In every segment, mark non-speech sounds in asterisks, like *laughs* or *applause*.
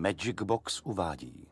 Magic Box uvádí.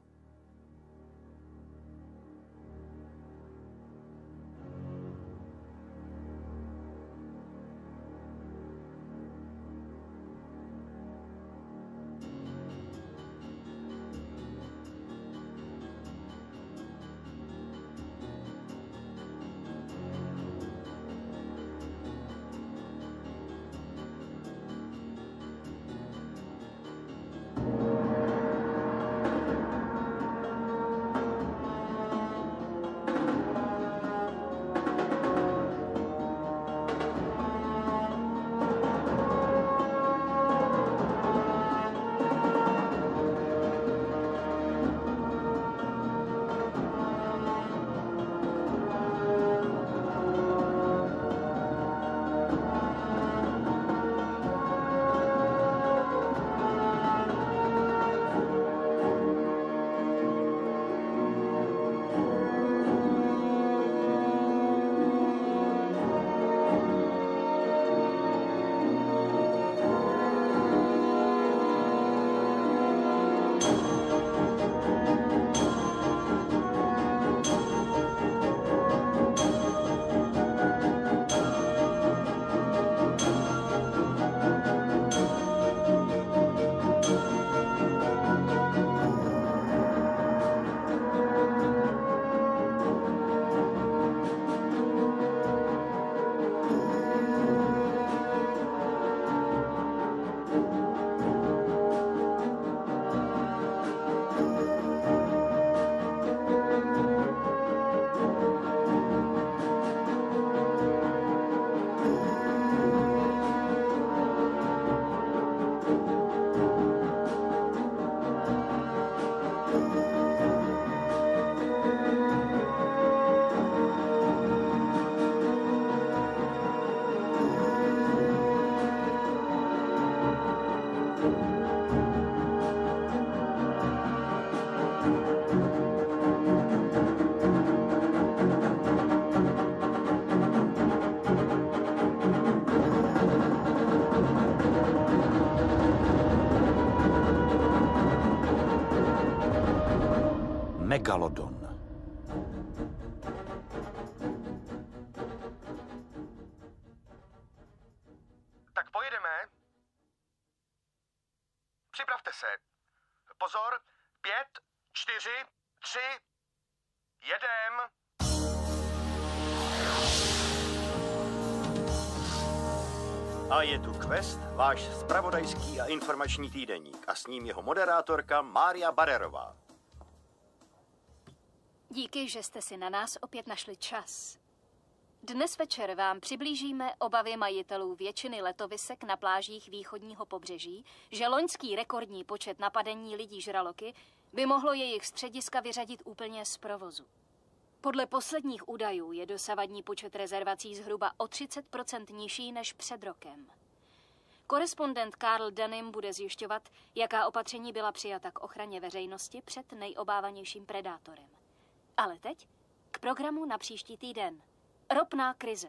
Megalodon. Tak pojedeme. Připravte se. Pozor. Pět, čtyři, tři, jedem. A je tu Quest, váš spravodajský a informační týdeník a s ním jeho moderátorka Mária Barerová. Díky, že jste si na nás opět našli čas. Dnes večer vám přiblížíme obavy majitelů většiny letovisek na plážích východního pobřeží, že loňský rekordní počet napadení lidí žraloky by mohlo jejich střediska vyřadit úplně z provozu. Podle posledních údajů je dosavadní počet rezervací zhruba o 30% nižší než před rokem. Korespondent Karl Denim bude zjišťovat, jaká opatření byla přijata k ochraně veřejnosti před nejobávanějším predátorem. Ale teď k programu na příští týden. Ropná krize.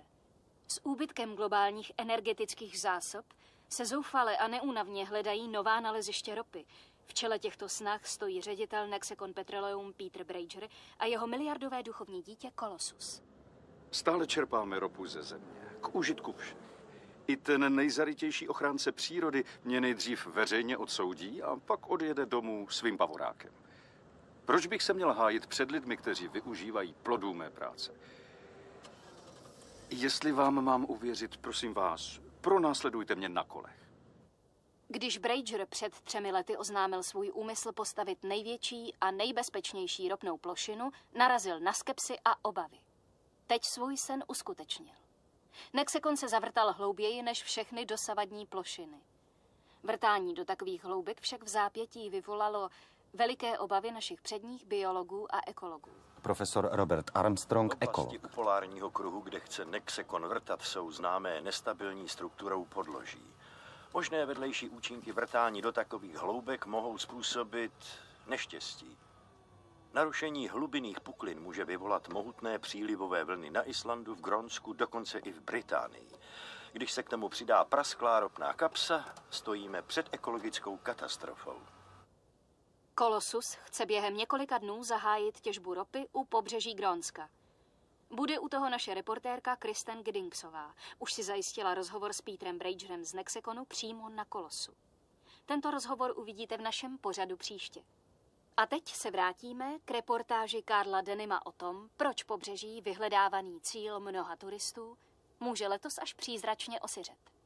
S úbytkem globálních energetických zásob se zoufale a neúnavně hledají nová naleziště ropy. V čele těchto snah stojí ředitel Nexecon Petroleum Peter Brager a jeho miliardové duchovní dítě Colossus. Stále čerpáme ropu ze země. K užitku všech. I ten nejzarytější ochránce přírody mě nejdřív veřejně odsoudí a pak odjede domů svým pavorákem. Proč bych se měl hájit před lidmi, kteří využívají plodů mé práce? Jestli vám mám uvěřit, prosím vás, pronásledujte mě na kolech. Když Brager před třemi lety oznámil svůj úmysl postavit největší a nejbezpečnější ropnou plošinu, narazil na skepsy a obavy. Teď svůj sen uskutečnil. Nexekon se zavrtal hlouběji než všechny dosavadní plošiny. Vrtání do takových hloubek však v zápětí vyvolalo veliké obavy našich předních biologů a ekologů. Profesor Robert Armstrong, ekolog. u polárního kruhu, kde chce Nexe konvrtat, jsou známé nestabilní strukturou podloží. Možné vedlejší účinky vrtání do takových hloubek mohou způsobit neštěstí. Narušení hlubinných puklin může vyvolat mohutné přílivové vlny na Islandu, v Gronsku, dokonce i v Británii. Když se k tomu přidá prasklá ropná kapsa, stojíme před ekologickou katastrofou. Kolosus chce během několika dnů zahájit těžbu ropy u pobřeží Grónska. Bude u toho naše reportérka Kristen Giddingsová. Už si zajistila rozhovor s Petrem Bragerem z Nexekonu přímo na Kolosu. Tento rozhovor uvidíte v našem pořadu příště. A teď se vrátíme k reportáži Karla Denima o tom, proč pobřeží, vyhledávaný cíl mnoha turistů, může letos až přízračně osiřet.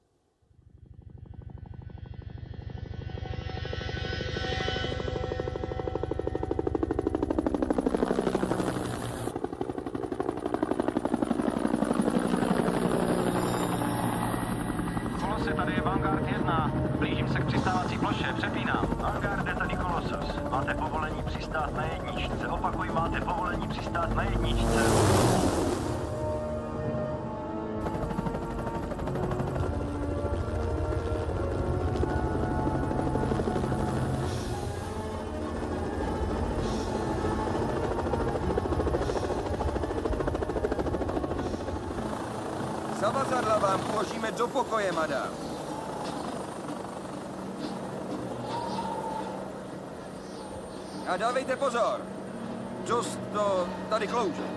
Do pokoje, madam. A dávejte pozor. Dost to tady klouže.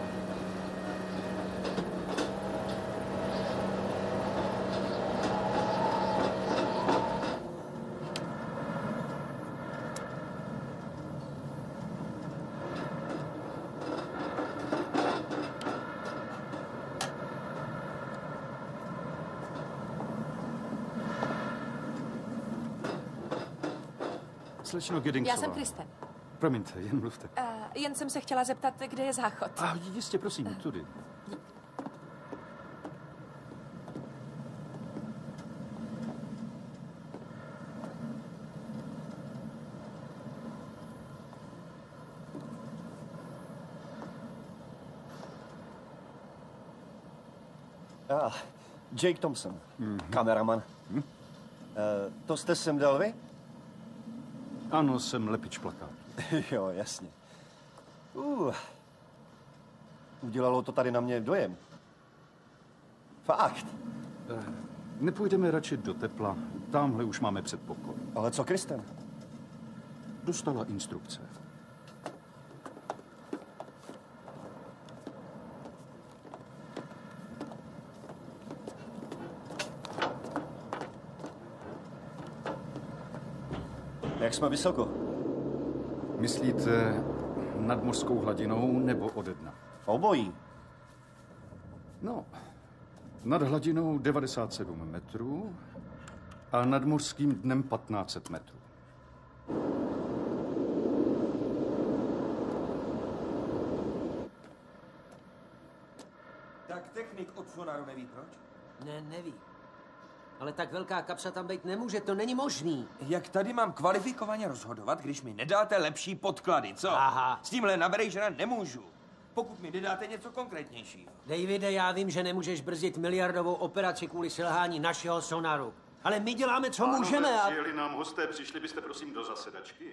Slečno Giddingsová. Já jsem Kristen. Promiňte, jen mluvte. Uh, jen jsem se chtěla zeptat, kde je záchod. A jistě, prosím, tudy. Ah, Jake Thompson, kameraman. Hm? Eh, to jste sem dal vy? Ano, jsem lepič plakát. *laughs* jo, jasně. Uh, udělalo to tady na mě dojem. Fakt. Nepůjdeme radši do tepla. Tamhle už máme předpokoj. Ale co Kristen? Dostala instrukce. Jak jsme vysoko? Myslíte nad mořskou hladinou nebo ode dna? Obojí. No, nad hladinou 97 metrů a nad mořským dnem 1500 metrů. Tak technik od sonaru neví proč? Ne, neví. Ale tak velká kapsa tam být nemůže, to není možný. Jak tady mám kvalifikovaně rozhodovat, když mi nedáte lepší podklady, co? Aha. S tímhle na Berejžera nemůžu. Pokud mi nedáte něco konkrétnějšího. Davide, já vím, že nemůžeš brzdit miliardovou operaci kvůli selhání našeho sonaru. Ale my děláme, co můžeme a... Přijeli nám hosté, přišli byste prosím do zasedačky.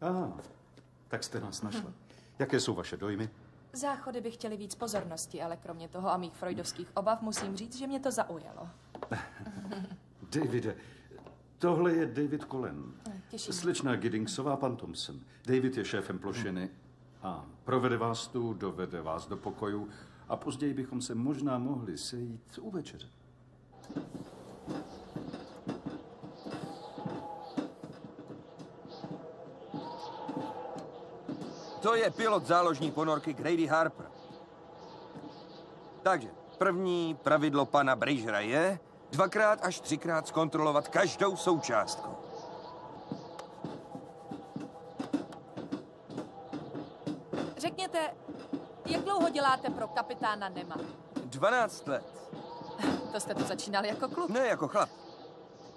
Aha, tak jste nás našla. Jaké jsou vaše dojmy? Záchody by chtěli víc pozornosti, ale kromě toho a mých freudovských obav musím říct, že mě to zaujalo. *laughs* Davide, tohle je David Cullen. Těší mě. Slečna Giddingsová, pan Thompson. David je šéfem plošiny a provede vás tu, dovede vás do pokoju a později bychom se možná mohli sejít u večeře. To je pilot záložní ponorky Grady Harper. Takže první pravidlo pana Brazera je dvakrát až třikrát zkontrolovat každou součástku. Řekněte, jak dlouho děláte pro kapitána Nema? 12 let. *laughs* To jste tu začínali jako kluk. Ne jako chlap.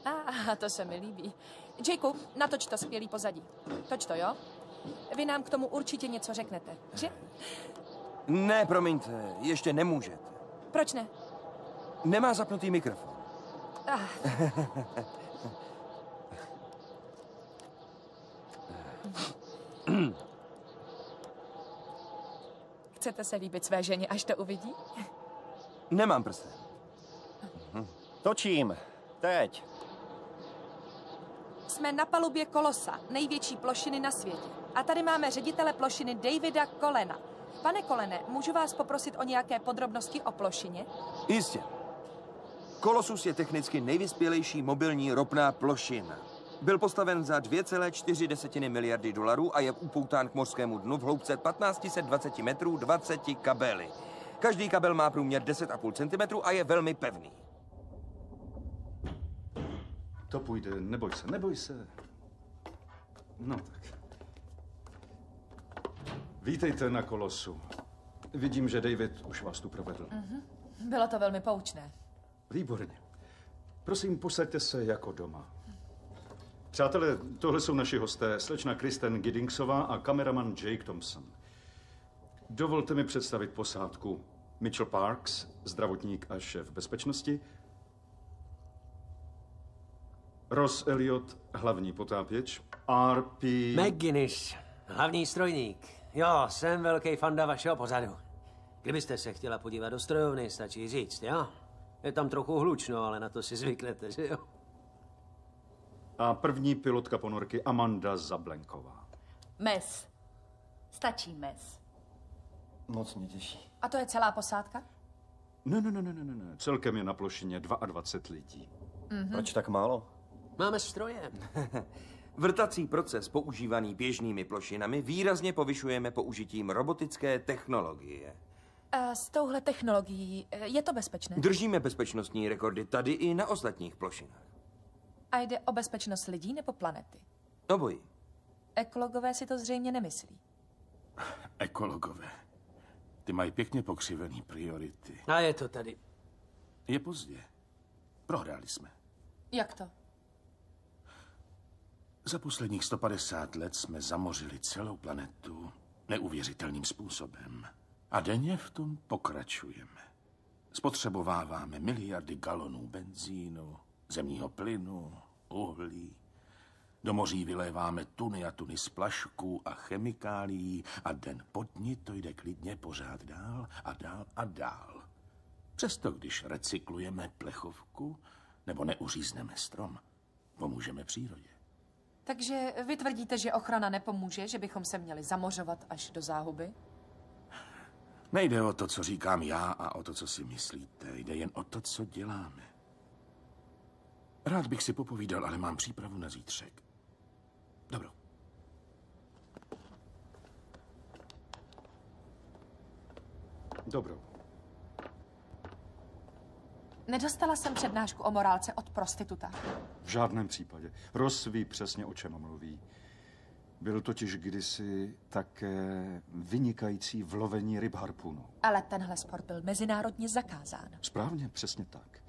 A to se mi líbí. Jakeu, natoč to skvělý pozadí. Toč to, jo? Vy nám k tomu určitě něco řeknete, že? Ne, promiňte, ještě nemůžete. Proč ne? Nemá zapnutý mikrofon. Ah. Chcete se líbit své ženě, až to uvidí? Nemám prsten. Točím. Teď. Jsme na palubě Kolosa, největší plošiny na světě. A tady máme ředitele plošiny Davida Kolena. Pane Kolene, můžu vás poprosit o nějaké podrobnosti o plošině? Jistě. Kolosus je technicky nejvyspělejší mobilní ropná plošina. Byl postaven za 2,4 miliardy dolarů a je upoután k mořskému dnu v hloubce 1520 metrů 20 kabely. Každý kabel má průměr 10,5 cm a je velmi pevný. To půjde, neboj se, neboj se. No tak. Vítejte na kolosu. Vidím, že David už vás tu provedl. Bylo to velmi poučné. Výborně. Prosím, posaďte se jako doma. Přátelé, tohle jsou naši hosté, slečna Kristen Giddingsová a kameraman Jake Thompson. Dovolte mi představit posádku. Mitchell Parks, zdravotník a šéf bezpečnosti. Ross Elliot, hlavní potápěč. R.P. McGuinness, hlavní strojník. Jo, jsem velký fanda vašeho pozadu. Kdybyste se chtěla podívat do strojovny, stačí říct, jo? Je tam trochu hlučno, ale na to si zvyknete, že jo? a první pilotka ponorky Amanda Zablenková. Mes. Stačí mes. Moc mě těší. A to je celá posádka? Ne, ne, ne, ne, ne, ne. Celkem je na plošině 22 lidí. Proč tak málo? Máme stroje. *laughs* Vrtací proces používaný běžnými plošinami výrazně povyšujeme použitím robotické technologie. A s touhle technologií eh, je to bezpečné? Držíme bezpečnostní rekordy tady i na ostatních plošinách. A jde o bezpečnost lidí nebo planety? Obojí. Ekologové si to zřejmě nemyslí. *sighs* Ekologové. Ty mají pěkně pokřivený priority. A je to tady. Je pozdě. Prohráli jsme. Jak to? Za posledních 150 let jsme zamořili celou planetu neuvěřitelným způsobem. A denně v tom pokračujeme. Spotřebováváme miliardy galonů benzínu, zemního plynu, uhlí. Do moří vyléváme tuny a tuny splašků a chemikálií a den pod ní to jde klidně pořád dál a dál a dál. Přesto, když recyklujeme plechovku nebo neuřízneme strom, pomůžeme přírodě. Takže vy tvrdíte, že ochrana nepomůže, že bychom se měli zamořovat až do záhuby? Nejde o to, co říkám já a o to, co si myslíte. Jde jen o to, co děláme. Rád bych si popovídal, ale mám přípravu na zítřek. Dobro. Dobro. Nedostala jsem přednášku o morálce od prostituta. V žádném případě. Ross ví přesně, o čem mluví. Byl totiž kdysi také vynikající v lovení ryb harpunu. Ale tenhle sport byl mezinárodně zakázán. Správně, přesně tak.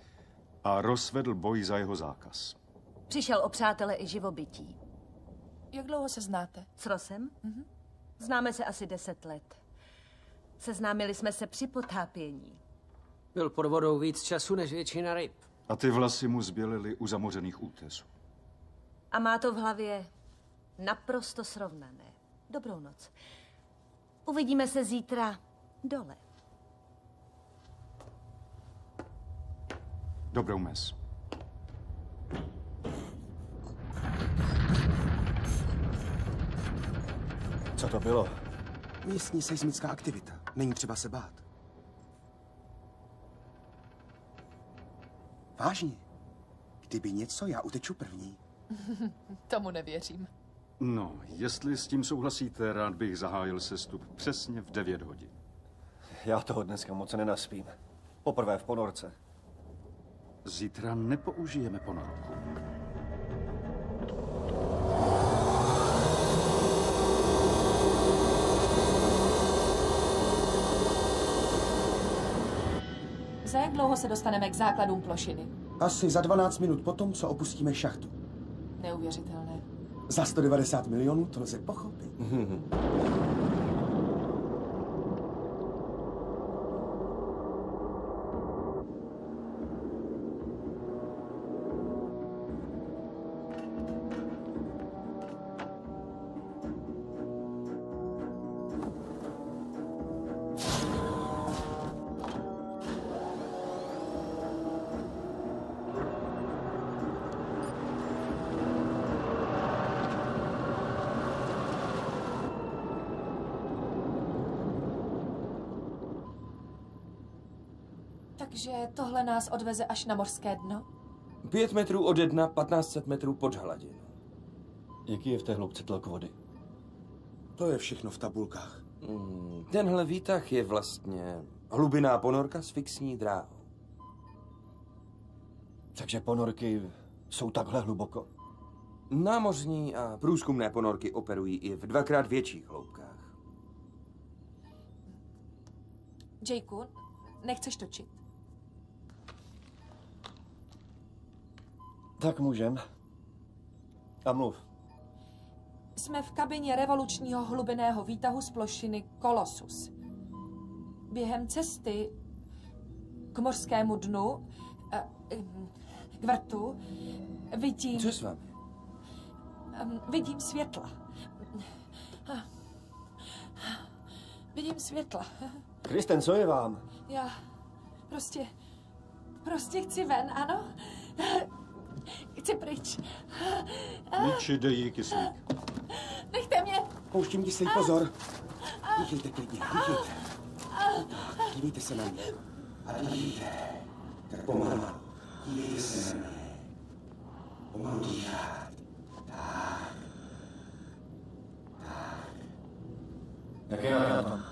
A Ross vedl boj za jeho zákaz. Přišel o přátele i živobytí. Jak dlouho se znáte? S Rosem? Známe se asi deset let. Seznámili jsme se při potápění. Byl pod vodou víc času než většina ryb. A ty vlasy mu zbělily u zamořených útesů. A má to v hlavě naprosto srovnané. Dobrou noc. Uvidíme se zítra dole. Dobrou mes. Co to bylo? Místní seismická aktivita. Není třeba se bát. Vážně. Kdyby něco, já uteču první. *laughs* Tomu nevěřím. No, jestli s tím souhlasíte, rád bych zahájil sestup přesně v 9 hodin. Já toho dneska moc nenaspím. Poprvé v ponorce. Zítra nepoužijeme ponorku. Za jak dlouho se dostaneme k základům plošiny? Asi za 12 minut potom, co opustíme šachtu. Neuvěřitelné. Za 190 milionů to lze pochopit. Nás odveze až na mořské dno? Pět metrů ode dna, 1500 metrů pod hladinou. Jaký je v té hloubce tlak vody? To je všechno v tabulkách. Mm, Tenhle výtah je vlastně hlubiná ponorka s fixní dráhou. Takže ponorky jsou takhle hluboko? Námořní a průzkumné ponorky operují i v dvakrát větších hloubkách. Jakeu, nechceš točit? Tak můžem. A mluv. Jsme v kabině revolučního hlubiného výtahu z plošiny Colossus. Během cesty k mořskému dnu, eh, k vrtu, vidím... Co s vámi? Vidím světla. Vidím světla. Kristen, co je vám? Já prostě, prostě chci ven, ano? Chci pryč. Míči, dej jí kyslík. Nechte mě. Pouštím kyslík, pozor. Dýchejte klidně, dýchejte. Dívejte se na mě. A dýchejte. Tak pomalu. Dívejte se na mě. Pomalu dýchat. Tak. Tak. Jak je na tom?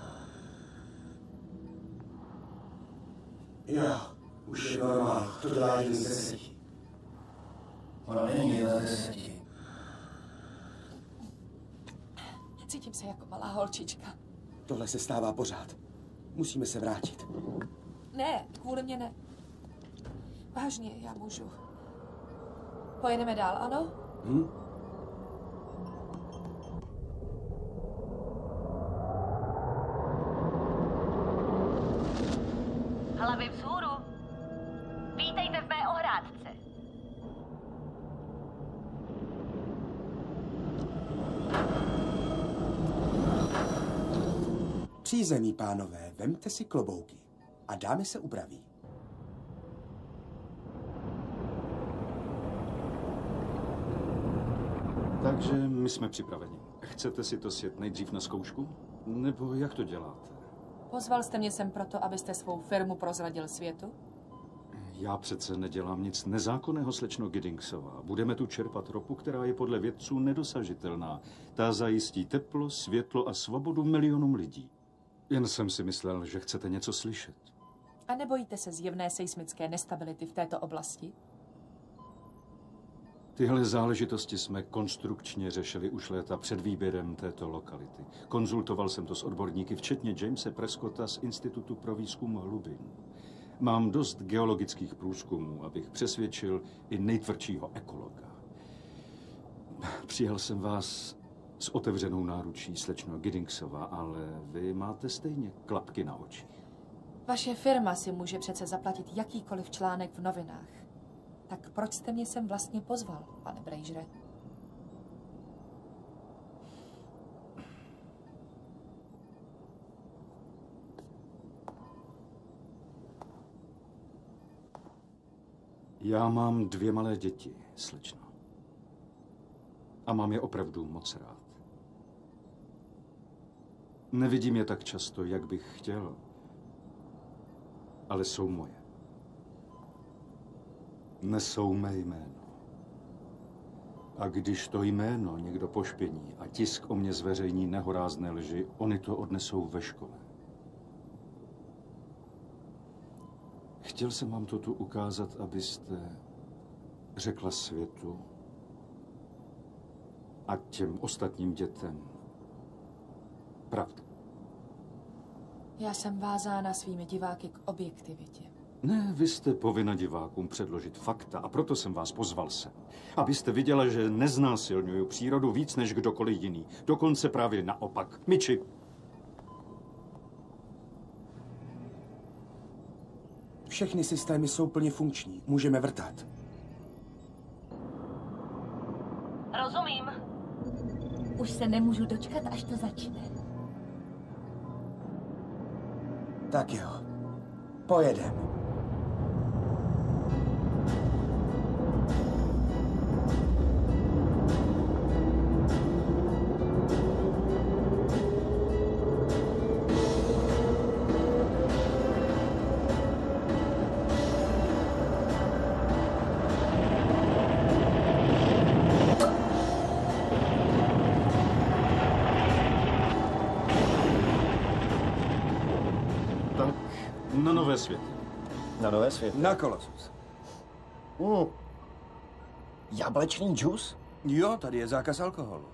Jo, už je normál. To dělá jeden z deseti. Ona není jedna z deseti. Cítím se jako malá holčička. Tohle se stává pořád. Musíme se vrátit. Ne, kvůli mě ne. Vážně, já můžu. Pojedeme dál, ano? Hm? Pánové, vemte si klobouky a dámy se upraví. Takže my jsme připraveni. Chcete si to sjet nejdřív na zkoušku? Nebo jak to děláte? Pozval jste mě sem proto, abyste svou firmu prozradil světu? Já přece nedělám nic nezákonného, slečno Giddingsová. Budeme tu čerpat ropu, která je podle vědců nedosažitelná. Ta zajistí teplo, světlo a svobodu milionům lidí. Jen jsem si myslel, že chcete něco slyšet. A nebojíte se zjevné seismické nestability v této oblasti? Tyhle záležitosti jsme konstrukčně řešili už léta před výběrem této lokality. Konzultoval jsem to s odborníky, včetně Jamese Prescotta z Institutu pro výzkum hlubin. Mám dost geologických průzkumů, abych přesvědčil i nejtvrdšího ekologa. Přijal jsem vás s otevřenou náručí, slečno Giddingsova, ale vy máte stejně klapky na očích. Vaše firma si může přece zaplatit jakýkoliv článek v novinách. Tak proč jste mě sem vlastně pozval, pane Brejžre? Já mám dvě malé děti, slečno. A mám je opravdu moc rád. Nevidím je tak často, jak bych chtěl, ale jsou moje. Nesou mé jméno. A když to jméno někdo pošpění a tisk o mě zveřejní nehorázné lži, oni to odnesou ve škole. Chtěl jsem vám to tu ukázat, abyste řekla světu a těm ostatním dětem pravdu. Já jsem vázána svými diváky k objektivitě. Ne, vy jste povinna divákům předložit fakta a proto jsem vás pozval sem. Abyste viděla, že neznásilňuju přírodu víc než kdokoliv jiný. Dokonce právě naopak. Miči, Všechny systémy jsou plně funkční. Můžeme vrtat. Rozumím. Už se nemůžu dočkat, až to začne. Tak jo. Pojedem. Světy? Na Kolosus. Mm. Jablečný džus? Jo, tady je zákaz alkoholu.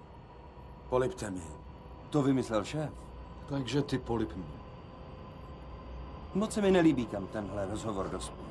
Polipte mi. To vymyslel šéf. Takže ty polip mě. Moc se mi nelíbí, kam tenhle rozhovor dospěl.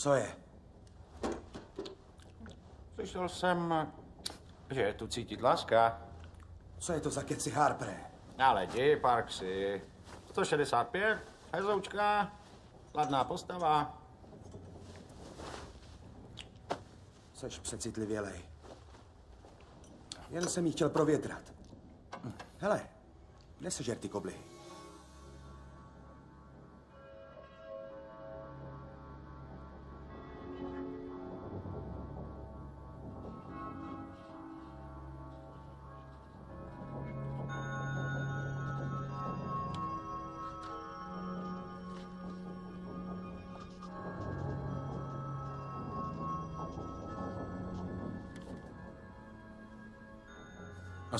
Co je? Slyšel jsem, že je tu cítit láska. Co je to za keci, Harpre? Ale jdi, Parksy. 165, hezoučka, ladná postava. Seš přecitlivělej. Jen jsem jí chtěl provětrat. Hele, nesežer ty koblihy.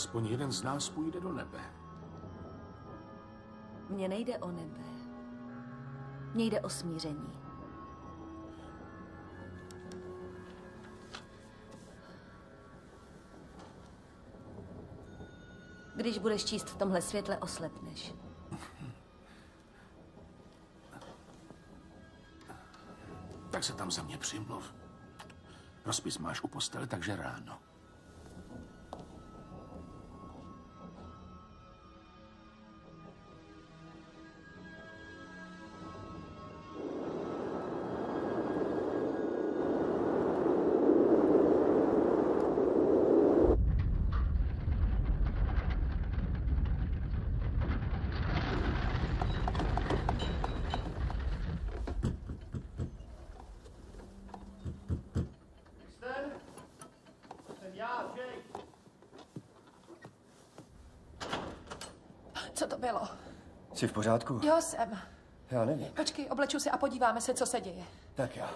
Aspoň jeden z nás půjde do nebe. Mně nejde o nebe. Mně jde o smíření. Když budeš číst v tomhle světle, oslepneš. Tak se tam za mě přimluv. Rozpis máš u postele, takže ráno. Bylo? Jsi v pořádku? Jo, jsem. Já nevím. Počkej, obleču se a podíváme se, co se děje. Tak já.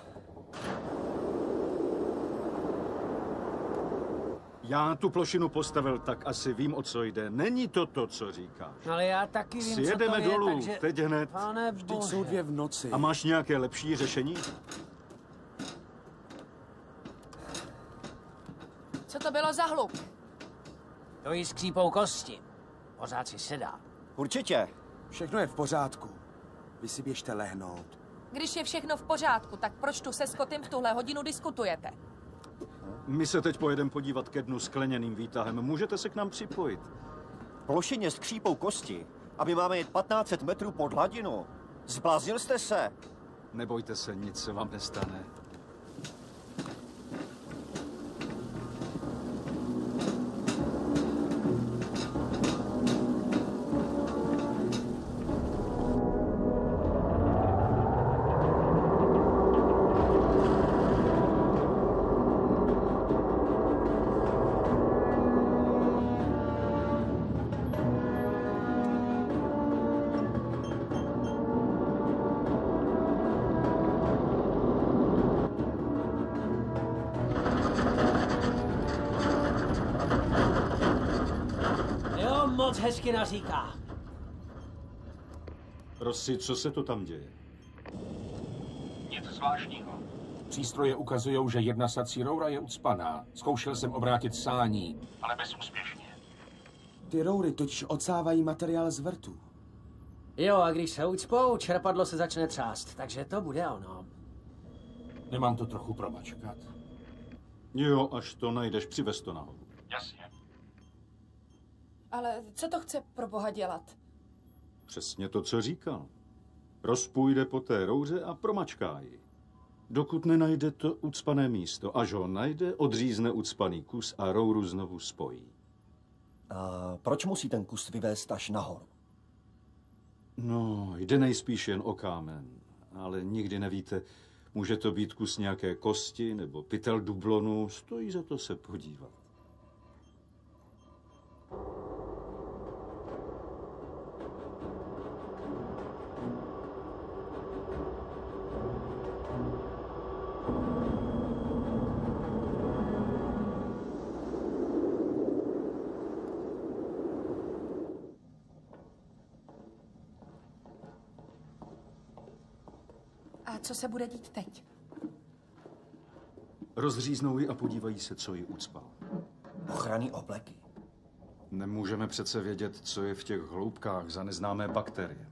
Já tu plošinu postavil, tak asi vím, o co jde. Není to to, co říkáš. Ale já taky vím, Sjedeme co to dolů, je, takže... teď hned. Pane Vždyť bože. jsou dvě v noci. A máš nějaké lepší řešení? Co to bylo za hluk? To jí skřípou kosti. Pořád si sedá. Určitě. Všechno je v pořádku. Vy si běžte lehnout. Když je všechno v pořádku, tak proč tu se Scottem v tuhle hodinu diskutujete? My se teď pojedeme podívat ke dnu skleněným výtahem. Můžete se k nám připojit. Plošině skřípou kosti. A my máme jet 1500 metrů pod hladinu. Zbláznil jste se? Nebojte se, nic se vám nestane. Naříká. Rossi, co se to tam děje? Nic zvláštního. Přístroje ukazují, že jedna sací roura je ucpaná. Zkoušel jsem obrátit sání. Ale bezúspěšně. Ty roury totiž odsávají materiál z vrtů. Jo, a když se ucpou, čerpadlo se začne třást, takže to bude ono. Nemám to trochu promačkat? Jo, až to najdeš, přivez to nahoru. Jasně. Ale co to chce pro boha dělat? Přesně to, co říkal. Rozpůjde po té rouře a promačká ji. Dokud nenajde to ucpané místo, až ho najde, odřízne ucpaný kus a rouru znovu spojí. A proč musí ten kus vyvést až nahoru? No, jde nejspíš jen o kámen, ale nikdy nevíte, může to být kus nějaké kosti nebo pytel dublonu, stojí za to se podívat. Co se bude dít teď? Rozříznou ji a podívají se, co ji ucpal. Ochranný obleky. Nemůžeme přece vědět, co je v těch hloubkách za neznámé bakterie.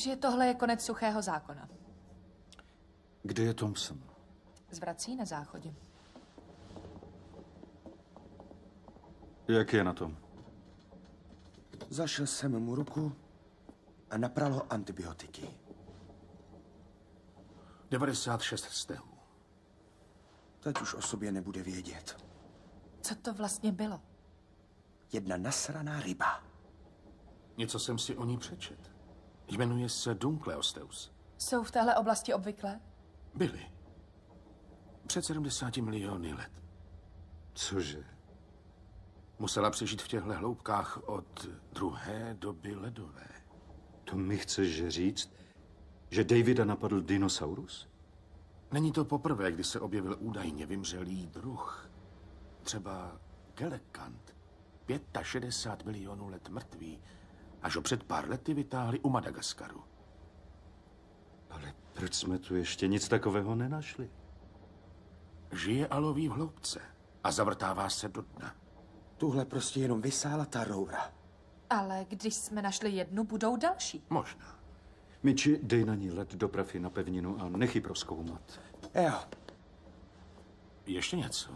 Takže tohle je konec suchého zákona. Kde je Thompson? Zvrací na záchodě. Jak je na tom? Zašel jsem mu ruku a napral ho antibiotiky. 96 stehů. Teď už o sobě nebude vědět. Co to vlastně bylo? Jedna nasraná ryba. Něco jsem si o ní přečet. Jmenuje se Dunkleosteus. Jsou v téhle oblasti obvyklé? Byly. Před 70 miliony let. Cože? Musela přežít v těchto hloubkách od druhé doby ledové. To mi chceš říct, že Davida napadl dinosaurus? Není to poprvé, kdy se objevil údajně vymřelý druh. Třeba Gelekant. 65 milionů let mrtvý. Až ho před pár lety vytáhli u Madagaskaru. Ale proč jsme tu ještě nic takového nenašli? Žije a loví v hloubce a zavrtává se do dna. Tuhle prostě jenom vysála ta roura. Ale když jsme našli jednu, budou další. Možná. Miči, dej na ní led do prafy na pevninu a nechy proskoumat. Jo. Ještě něco.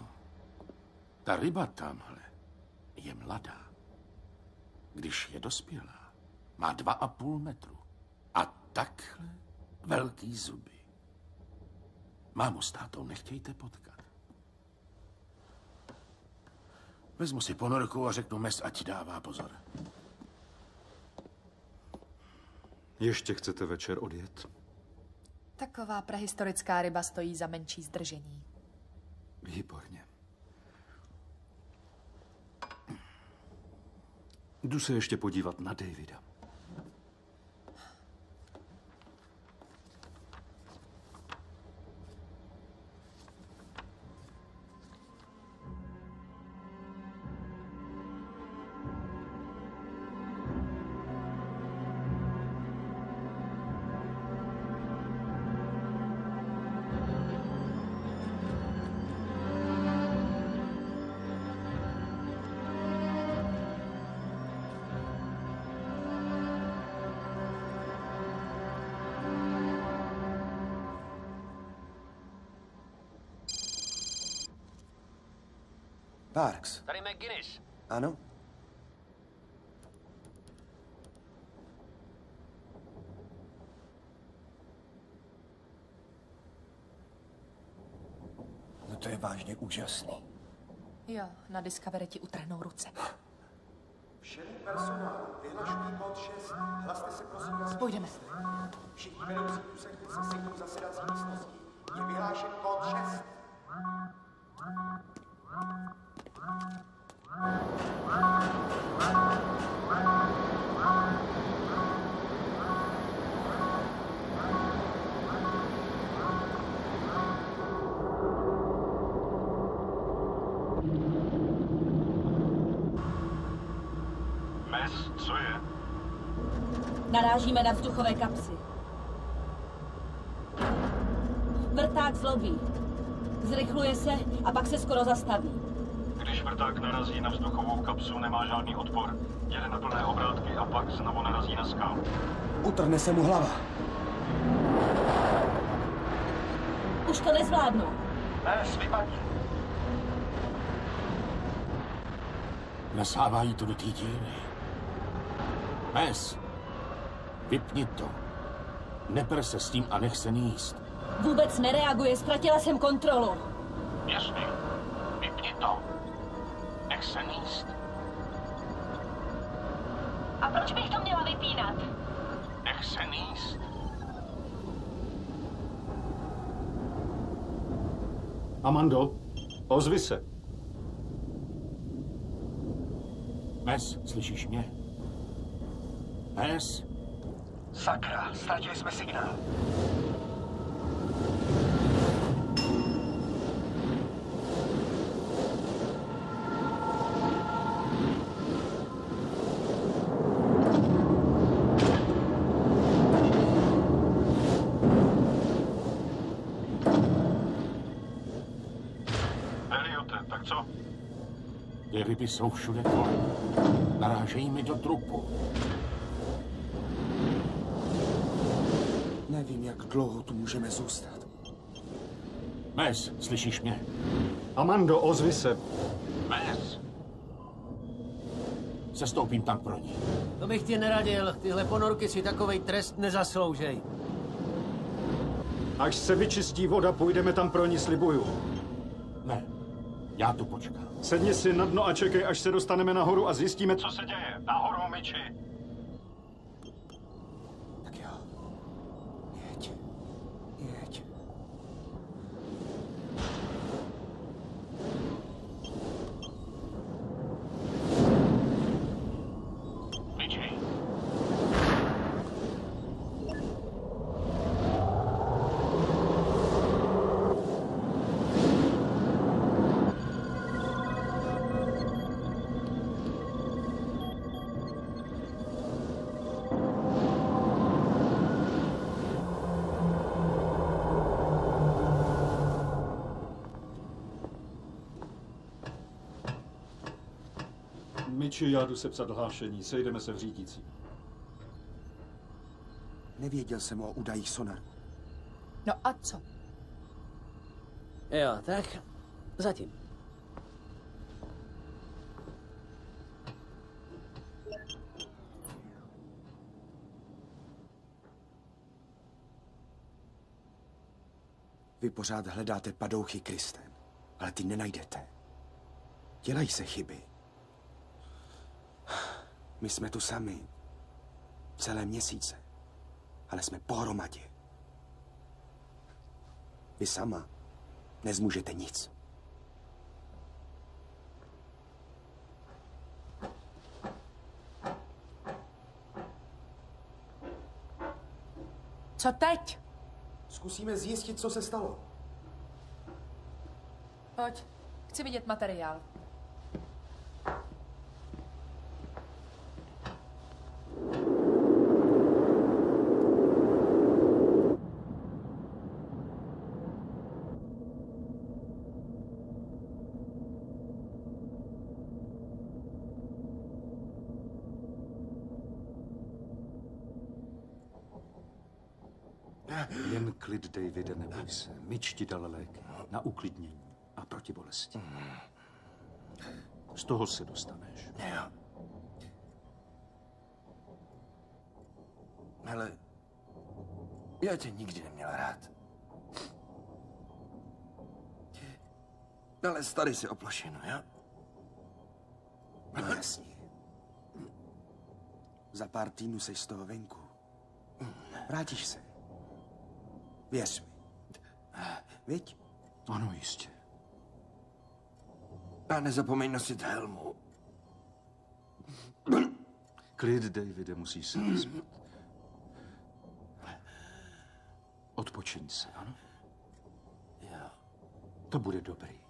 Ta ryba tamhle je mladá. Když je dospělá, má dva a půl metru. A takhle velký zuby. Mámu s tátou nechtějte potkat. Vezmu si ponorku a řeknu mes, ať dává pozor. Ještě chcete večer odjet? Taková prehistorická ryba stojí za menší zdržení. Výborně. Jdu se ještě podívat na Davida. Ano? No to je vážně úžasný. Jo, na Discovery ti utrhnou ruce. Všem personál, vyhlašují kód 6. Hlaste se prosím na Půjdeme. Všichni vedoucí úseků se sejmou zasedací místností. Je vyhlášen kód 6. Co je? Narážíme na vzduchové kapsy. Vrták zlobí. Zrychluje se a pak se skoro zastaví. Když vrták narazí na vzduchovou kapsu, nemá žádný odpor. Jede na plné obrátky a pak znovu narazí na skal. Utrhne se mu hlava. Už to nezvládnu. Mes, vypadni. Nasávají to do té díry. Mes, vypni to. Neper se s tím a nech se níst. Vůbec nereaguje, ztratila jsem kontrolu. Jasný. Nech se níst. A proč bych to měla vypínat? Nech se níst. Amando, ozvi se. Mes, slyšíš mě? Mes, Sakra, ztratili jsme signál. Eliote, tak co? ty ryby jsou všude kolem. Narážejí mi do trupu. Nevím, jak dlouho tu můžeme zůstat. Mes, slyšíš mě? Amando, ozvi se. Mes! Sestoupím tam pro ní. To bych ti neradil. Tyhle ponorky si takovej trest nezasloužej. Až se vyčistí voda, půjdeme tam pro ní, slibuju. Ne, já tu počkám. Sedni si na dno a čekej, až se dostaneme nahoru a zjistíme, co se děje? Nahoru, myči. řidiči, já jdu sepsat hlášení. Sejdeme se v řídící. Nevěděl jsem o údajích sonaru. No a co? Jo, tak zatím. Vy pořád hledáte padouchy Kristen, ale ty nenajdete. Dělají se chyby. My jsme tu sami. Celé měsíce. Ale jsme pohromadě. Vy sama nezmůžete nic. Co teď? Zkusíme zjistit, co se stalo. Pojď, chci vidět materiál. Jen klid, Davide, neboj se. Myč ti dal léky na uklidnění a proti bolesti. Z toho se dostaneš. Jo. Hele, já tě nikdy neměl rád. Ale starý si o plošinu, jo? No jasně. Za pár týdnů jsi z toho venku. Vrátíš se. Věř mi. Viď? Ano, jistě. A nezapomeň nosit helmu. Klid, Davide, musíš se vyspat. Odpočiň se, ano? Jo. To bude dobrý.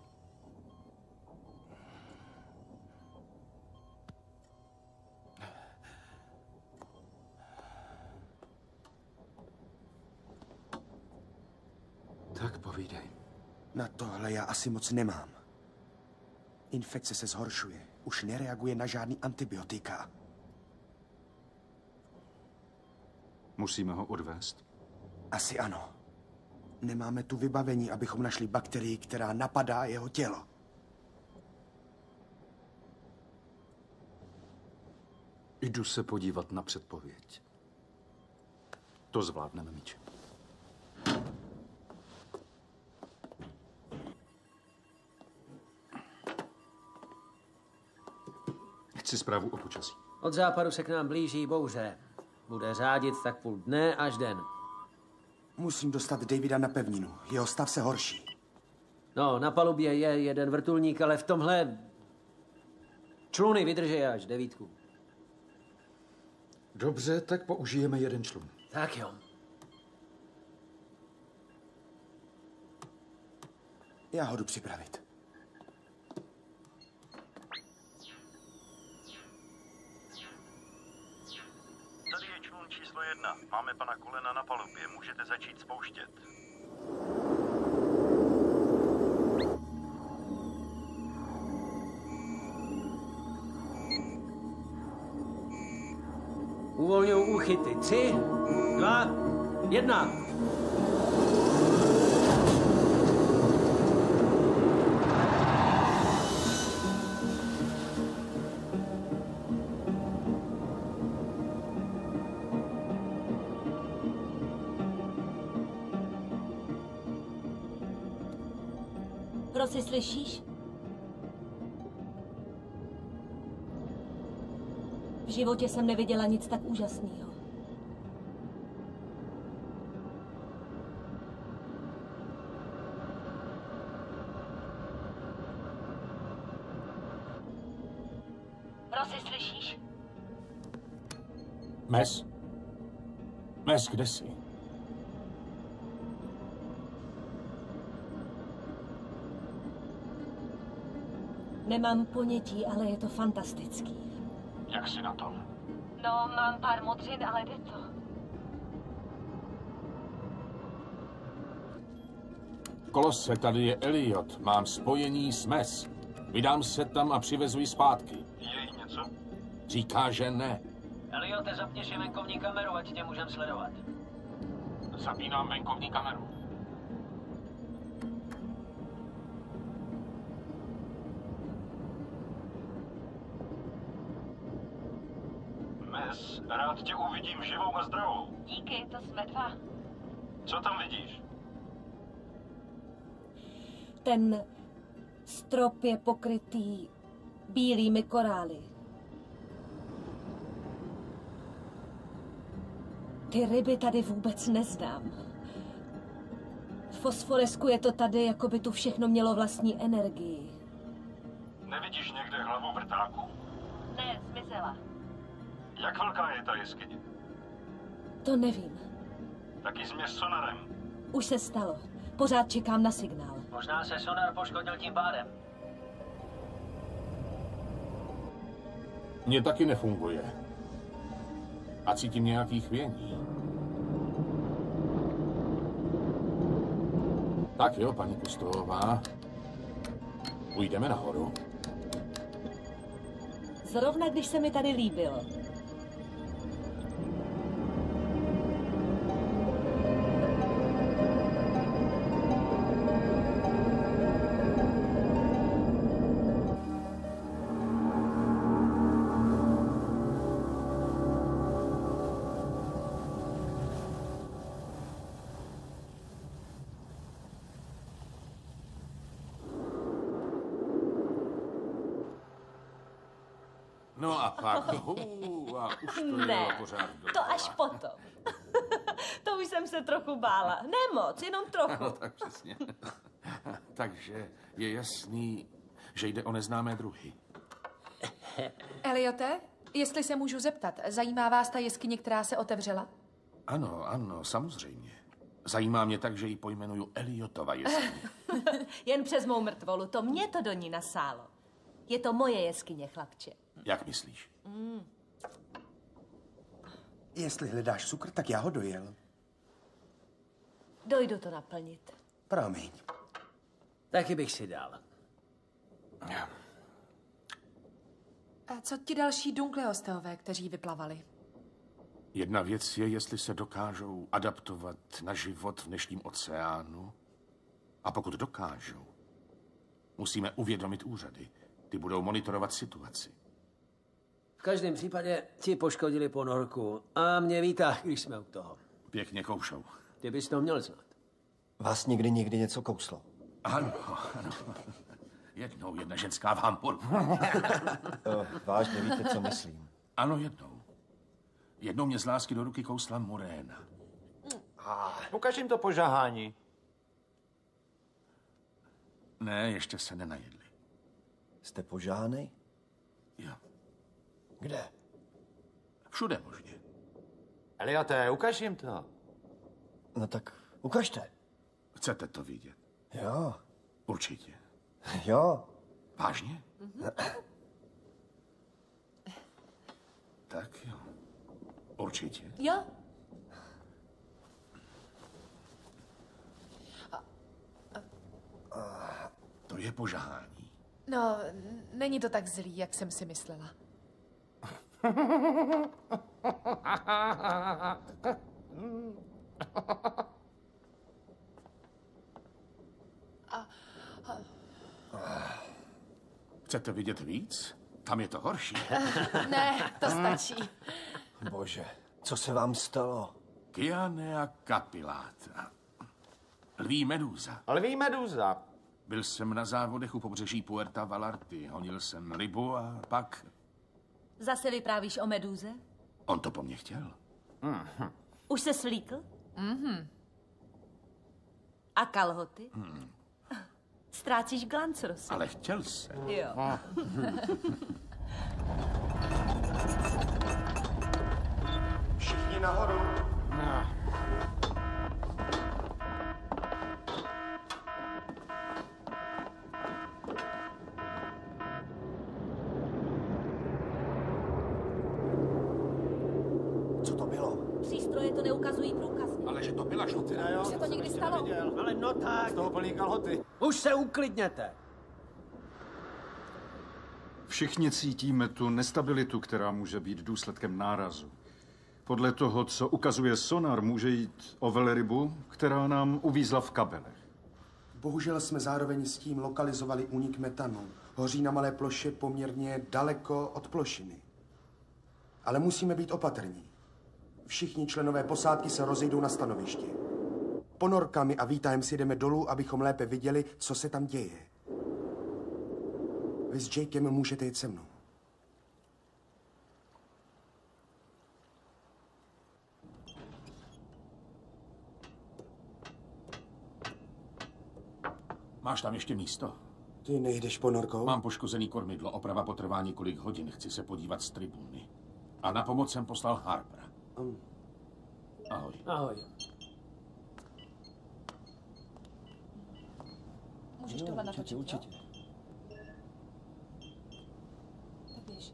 Tak povídej. Na tohle já asi moc nemám. Infekce se zhoršuje. Už nereaguje na žádný antibiotika. Musíme ho odvést? Asi ano. Nemáme tu vybavení, abychom našli bakterii, která napadá jeho tělo. Jdu se podívat na předpověď. To zvládneme, míče. Chci zprávu o počasí. Od západu se k nám blíží bouře. Bude řádit tak půl dne až den. Musím dostat Davida na pevninu. Jeho stav se horší. No, na palubě je jeden vrtulník, ale v tomhle čluny vydrží až devítku. Dobře, tak použijeme jeden člun. Tak jo. Já ho jdu připravit. Číslo jedna. Máme pana Kolena na palubě. Můžete začít spouštět. Uvolňuji úchyty. Tři, dva, jedna. Slyšíš? V životě jsem neviděla nic tak úžasného. Prosy, slyšíš? Mes? Mes, kde jsi? Nemám ponětí, ale je to fantastický. Jak jsi na tom? No, mám pár modřin, ale jde to. Kolose, tady je Elliot. Mám spojení s Mes. Vydám se tam a přivezu ji zpátky. Je jí něco? Říká, že ne. Eliote, zapněš je venkovní kameru, ať tě můžem sledovat. Zapínám venkovní kameru. Mes, rád tě uvidím živou a zdravou. Díky, to jsme dva. Co tam vidíš? Ten strop je pokrytý bílými korály. Ty ryby tady vůbec neznám. V fosforesku je to tady, jako by tu všechno mělo vlastní energii. Nevidíš někde Jak velká je ta jeskyně? To nevím. Taky změř sonarem. Už se stalo. Pořád čekám na signál. Možná se sonar poškodil tím pádem. Mně taky nefunguje. A cítím nějaký chvění. Tak jo, paní Kustová. Půjdeme nahoru. Zrovna když se mi tady líbilo. Se trochu bála. Ne moc, jenom trochu. No tak přesně. *laughs* Takže je jasný, že jde o neznámé druhy. *laughs* Eliote, jestli se můžu zeptat, zajímá vás ta jeskyně, která se otevřela? Ano, ano, samozřejmě. Zajímá mě tak, že ji pojmenuju Eliotova jeskyně. *laughs* Jen přes mou mrtvolu, to mě to do ní nasálo. Je to moje jeskyně, chlapče. Jak myslíš? Mm. Jestli hledáš cukr, tak já ho dojel. Dojdu to naplnit. Promiň. Taky bych si dal. A co ti další dunkleosteové, kteří vyplavali? Jedna věc je, jestli se dokážou adaptovat na život v dnešním oceánu. A pokud dokážou, musíme uvědomit úřady. Ty budou monitorovat situaci. V každém případě ti poškodili ponorku a mě vítá, když jsme u toho. Pěkně koušou. Ty bys to měl znát. Vás někdy někdy něco kouslo? Ano, ano. Jednou jedna ženská v Hamburgu. *laughs* Vážně víte, co myslím. Ano, jednou. Jednou mě z lásky do ruky kousla Moréna. Ukaž jim to požahání. Ne, ještě se nenajedli. Jste požánej? Jo. Kde? Všude možně. Eliote, ukaž jim to. No tak ukažte. Chcete to vidět? Jo. Určitě. Jo. Vážně? Tak jo. Určitě. Jo? To je požahání. No, není to tak zlý, jak jsem si myslela. *laughs* Chcete vidět víc? Tam je to horší. *laughs* Ne, to stačí. Bože, co se vám stalo? Kyanea capillata. Lví medúza. Lví medúza. Byl jsem na závodech u pobřeží Puerta Vallarty. Honil jsem rybu a pak... Zase vyprávíš o medúze? On to po mně chtěl. Už se slíkl? Mhm. A kalhoty? Hmm. Ztrácíš glanc, Rosy. Ale chtěl se. Jo. *laughs* Všichni nahoru. Co to bylo? Přístroje to neukazují průkazně. Ale že to byla šutina, jo? Už se to někdy stalo? Ale no tak. Kalhoty. Už se uklidněte. Všichni cítíme tu nestabilitu, která může být důsledkem nárazu. Podle toho, co ukazuje sonar, může jít o velrybu, která nám uvízla v kabelech. Bohužel jsme zároveň s tím lokalizovali únik metanu. Hoří na malé ploše poměrně daleko od plošiny. Ale musíme být opatrní. Všichni členové posádky se rozejdou na stanovišti. Ponorkami a výtahem si jdeme dolů, abychom lépe viděli, co se tam děje. Vy s Jakem můžete jít se mnou. Máš tam ještě místo? Ty nejdeš ponorkou? Mám poškozený kormidlo, oprava potrvá několik hodin, chci se podívat z tribuny. A na pomoc jsem poslal Harpera. Um. Ahoj. Ahoj. Můžeš No, tohle určitě, natočit, určitě. Jo? Tak běž.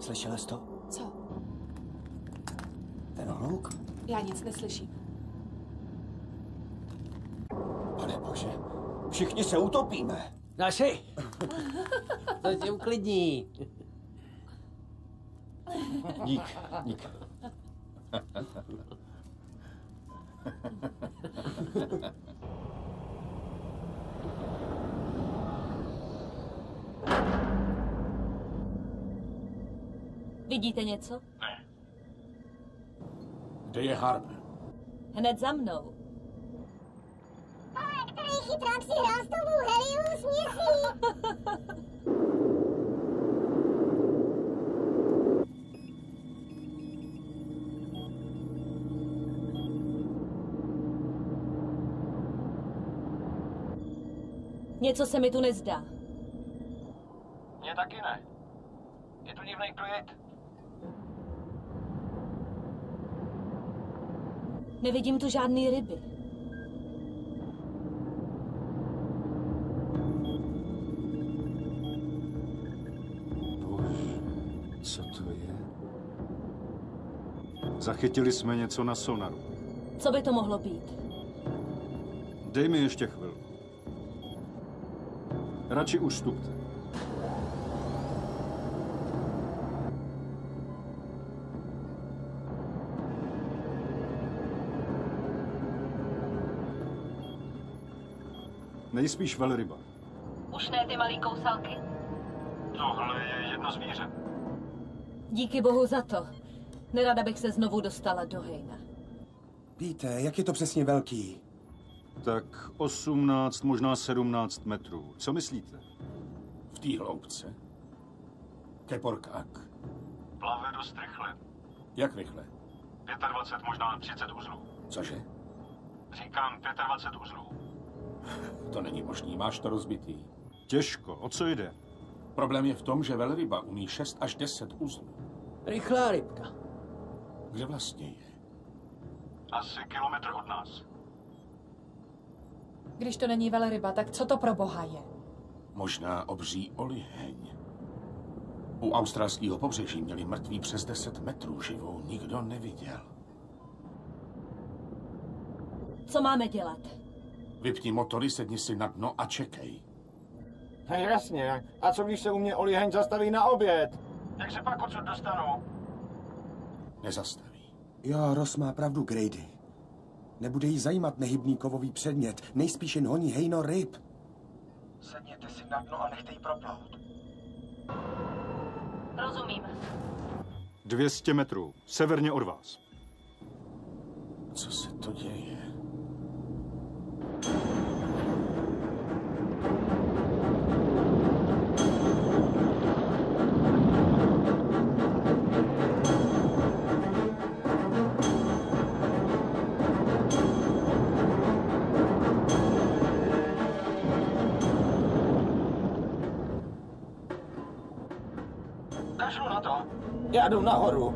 Slyšela jsi to? Co? Ten hluk? Já nic neslyším. Pane bože, všichni se utopíme. Naši! To tě uklidní. Dík, dík. Vidíte něco? Kde je Harper? Hned za mnou. Který chytrák si hrál s tou Něco se mi tu nezdá. Mně taky ne. Je tu divný klid. Nevidím tu žádný ryby. Zachytili jsme něco na sonaru. Co by to mohlo být? Dej mi ještě chvilku. Radši ustupte. Nejspíš velryba. Už ne ty malý kousalky? Tohle je jedno zvíře. Díky bohu za to. Nerada bych se znovu dostala do hejna. Víte, jak je to přesně velký? Tak 18, možná 17 metrů. Co myslíte? V té hloubce? Keporkák. Plave dost rychle. Jak rychle? 25, možná 30 uzlů. Cože? Říkám 25 uzlů. *laughs* To není možný, máš to rozbitý. Těžko, o co jde? Problém je v tom, že velryba umí 6 až 10 uzlů. Rychlá rybka. Kde vlastně je? Asi kilometr od nás. Když to není velryba, tak co to pro boha je? Možná obří oliheň. U australského pobřeží měli mrtví přes 10 metrů živou, nikdo neviděl. Co máme dělat? Vypni motory, sedni si na dno a čekej. No jasně. A co když se u mě Oliheň zastaví na oběd? Jak se pak odsud dostanu? Nezastaví. Jo, Ross má pravdu, Grady. Nebude jí zajímat nehybný kovový předmět, nejspíš jen honí hejno ryb. Sedněte si na dno a nechte jí proplout. Rozumím. 200 metrů, severně od vás. Co se to děje? Já jdu nahoru.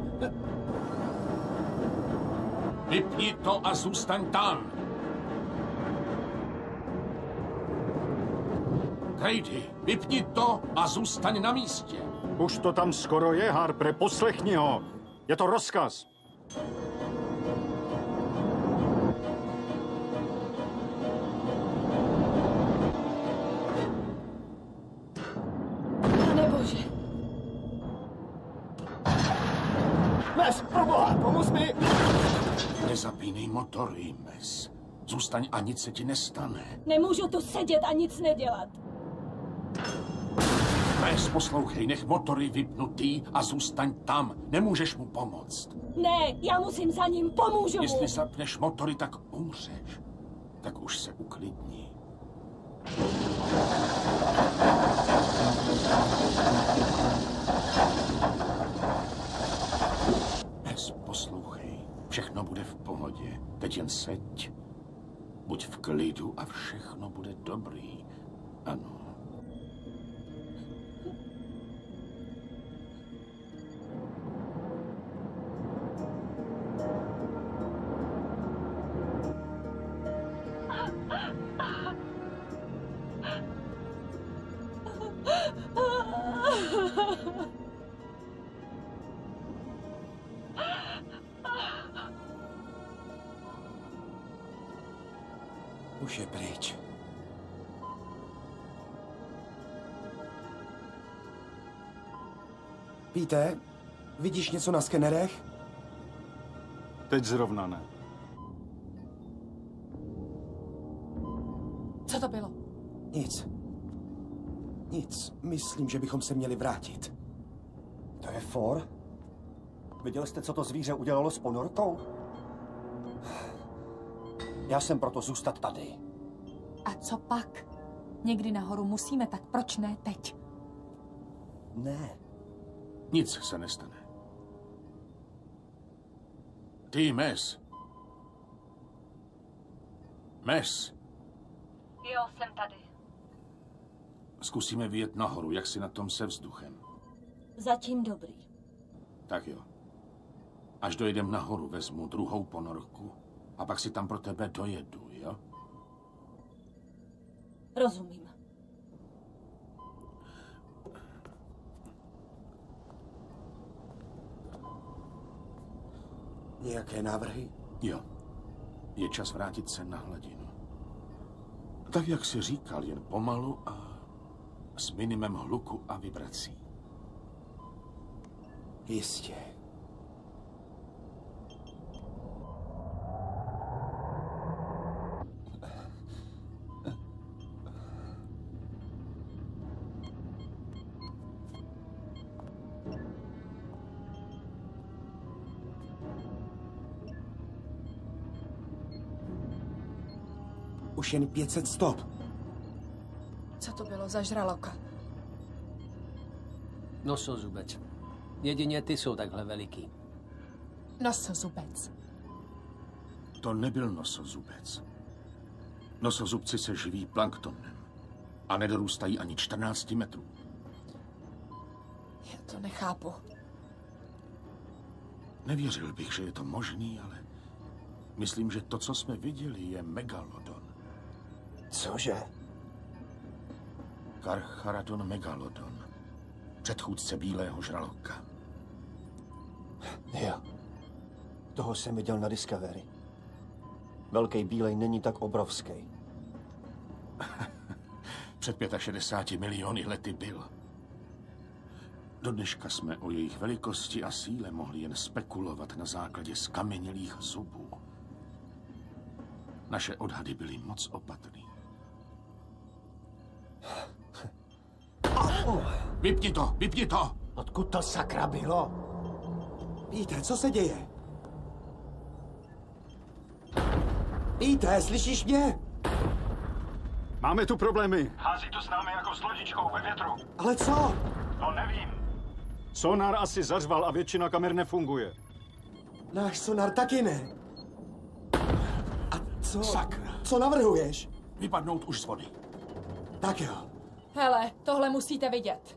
Vypni to a zůstaň tam. Grady, vypni to a zůstaň na místě. Už to tam skoro je, Harpre, poslechni ho. Je to rozkaz. Nezapínej motory, Mes. Zůstaň a nic se ti nestane. Nemůžu tu sedět a nic nedělat. Mes, poslouchej, nech motory vypnutý a zůstaň tam. Nemůžeš mu pomoct. Ne, já musím za ním, pomůžu mu. Jestli zapneš motory, tak umřeš. Tak už se uklidni. Mes, poslouchej. Všechno bude v pohodě. Teď jen seď. Buď v klidu a všechno bude dobrý. Ano. Víte, vidíš něco na skenerech? Teď zrovna ne. Co to bylo? Nic. Nic. Myslím, že bychom se měli vrátit. To je for? Viděl jste, co to zvíře udělalo s ponorkou? Já jsem proto zůstat tady. A co pak? Někdy nahoru musíme, tak proč ne teď? Ne. Nic se nestane. Ty, Mes. Mes, Jo, jsem tady. zkusíme vyjet nahoru, jak si na tom se vzduchem. Zatím dobrý. Tak jo. Až dojedem nahoru, vezmu druhou ponorku a pak si tam pro tebe dojedu, jo? Rozumím. Nějaké návrhy? Jo. Je čas vrátit se na hladinu. Tak, jak si říkal, jen pomalu a s minimem hluku a vibrací. Jistě. Už jen 500 stop. Co to bylo za žraloka? Nosozubec. Jedině ty jsou takhle veliký. Nosozubec. To nebyl nosozubec. Nosozubci se živí planktonem a nedorůstají ani 14 metrů. Já to nechápu. Nevěřil bych, že je to možný, ale myslím, že to, co jsme viděli, je megalodon. Cože? Karcharadon megalodon. Předchůdce bílého žraloka. Jo. Toho jsem viděl na Discovery. Velký bílej není tak obrovský. *laughs* Před 65 miliony lety byl. Do dneška jsme o jejich velikosti a síle mohli jen spekulovat na základě skamenělých zubů. Naše odhady byly moc opatrný. Vypni to, vypni to! Odkud to sakra bylo? Víte, co se děje? Víte, slyšíš mě? Máme tu problémy. Hází to s námi jako s lodičkou ve větru. Ale co? To nevím. Sonar asi zařval a většina kamer nefunguje. Náš sonar taky ne. A co? Sakra. Co navrhuješ? Vypadnout už z vody. Tak jo. Hele, tohle musíte vidět.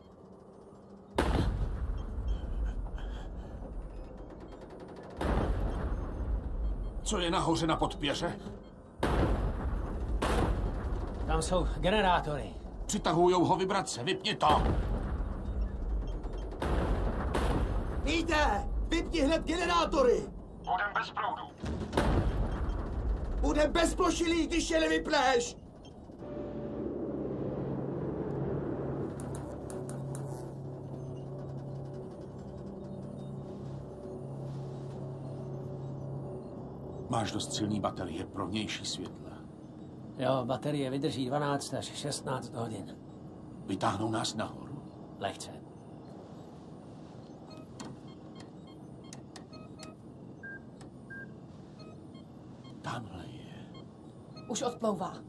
Co je nahoře na podpěře? Tam jsou generátory. Přitahujou ho vibrace, vypni to! Víte, vypni hned generátory. Budem bez proudu. Bude bezplošilý, když je nevypneš. Máš dost silný baterie pro vnější světla. Jo, baterie vydrží 12 až 16 hodin. Vytáhnou nás nahoru? Lehce. Tamhle je. Už odplouvá.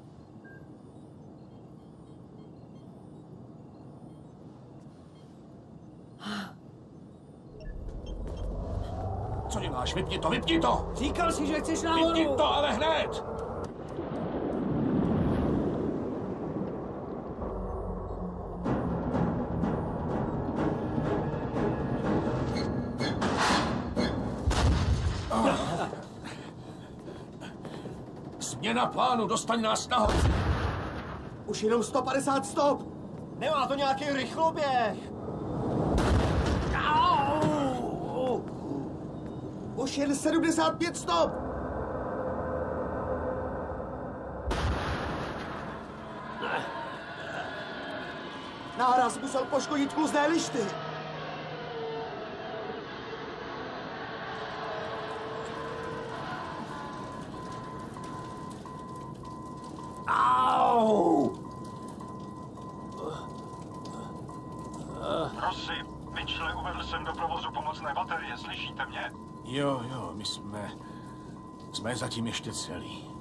Co děláš? Vypni to, vypni to! Říkal jsi, že chceš nahoru! Vypni to, ale hned! Změna plánu, dostaň nás nahoru. Už jenom 150 stop! Nemá to nějaký rychloběh! Už jen 75 stop! Náraz musel poškodit kluzné lišty. Zatím ještě celí.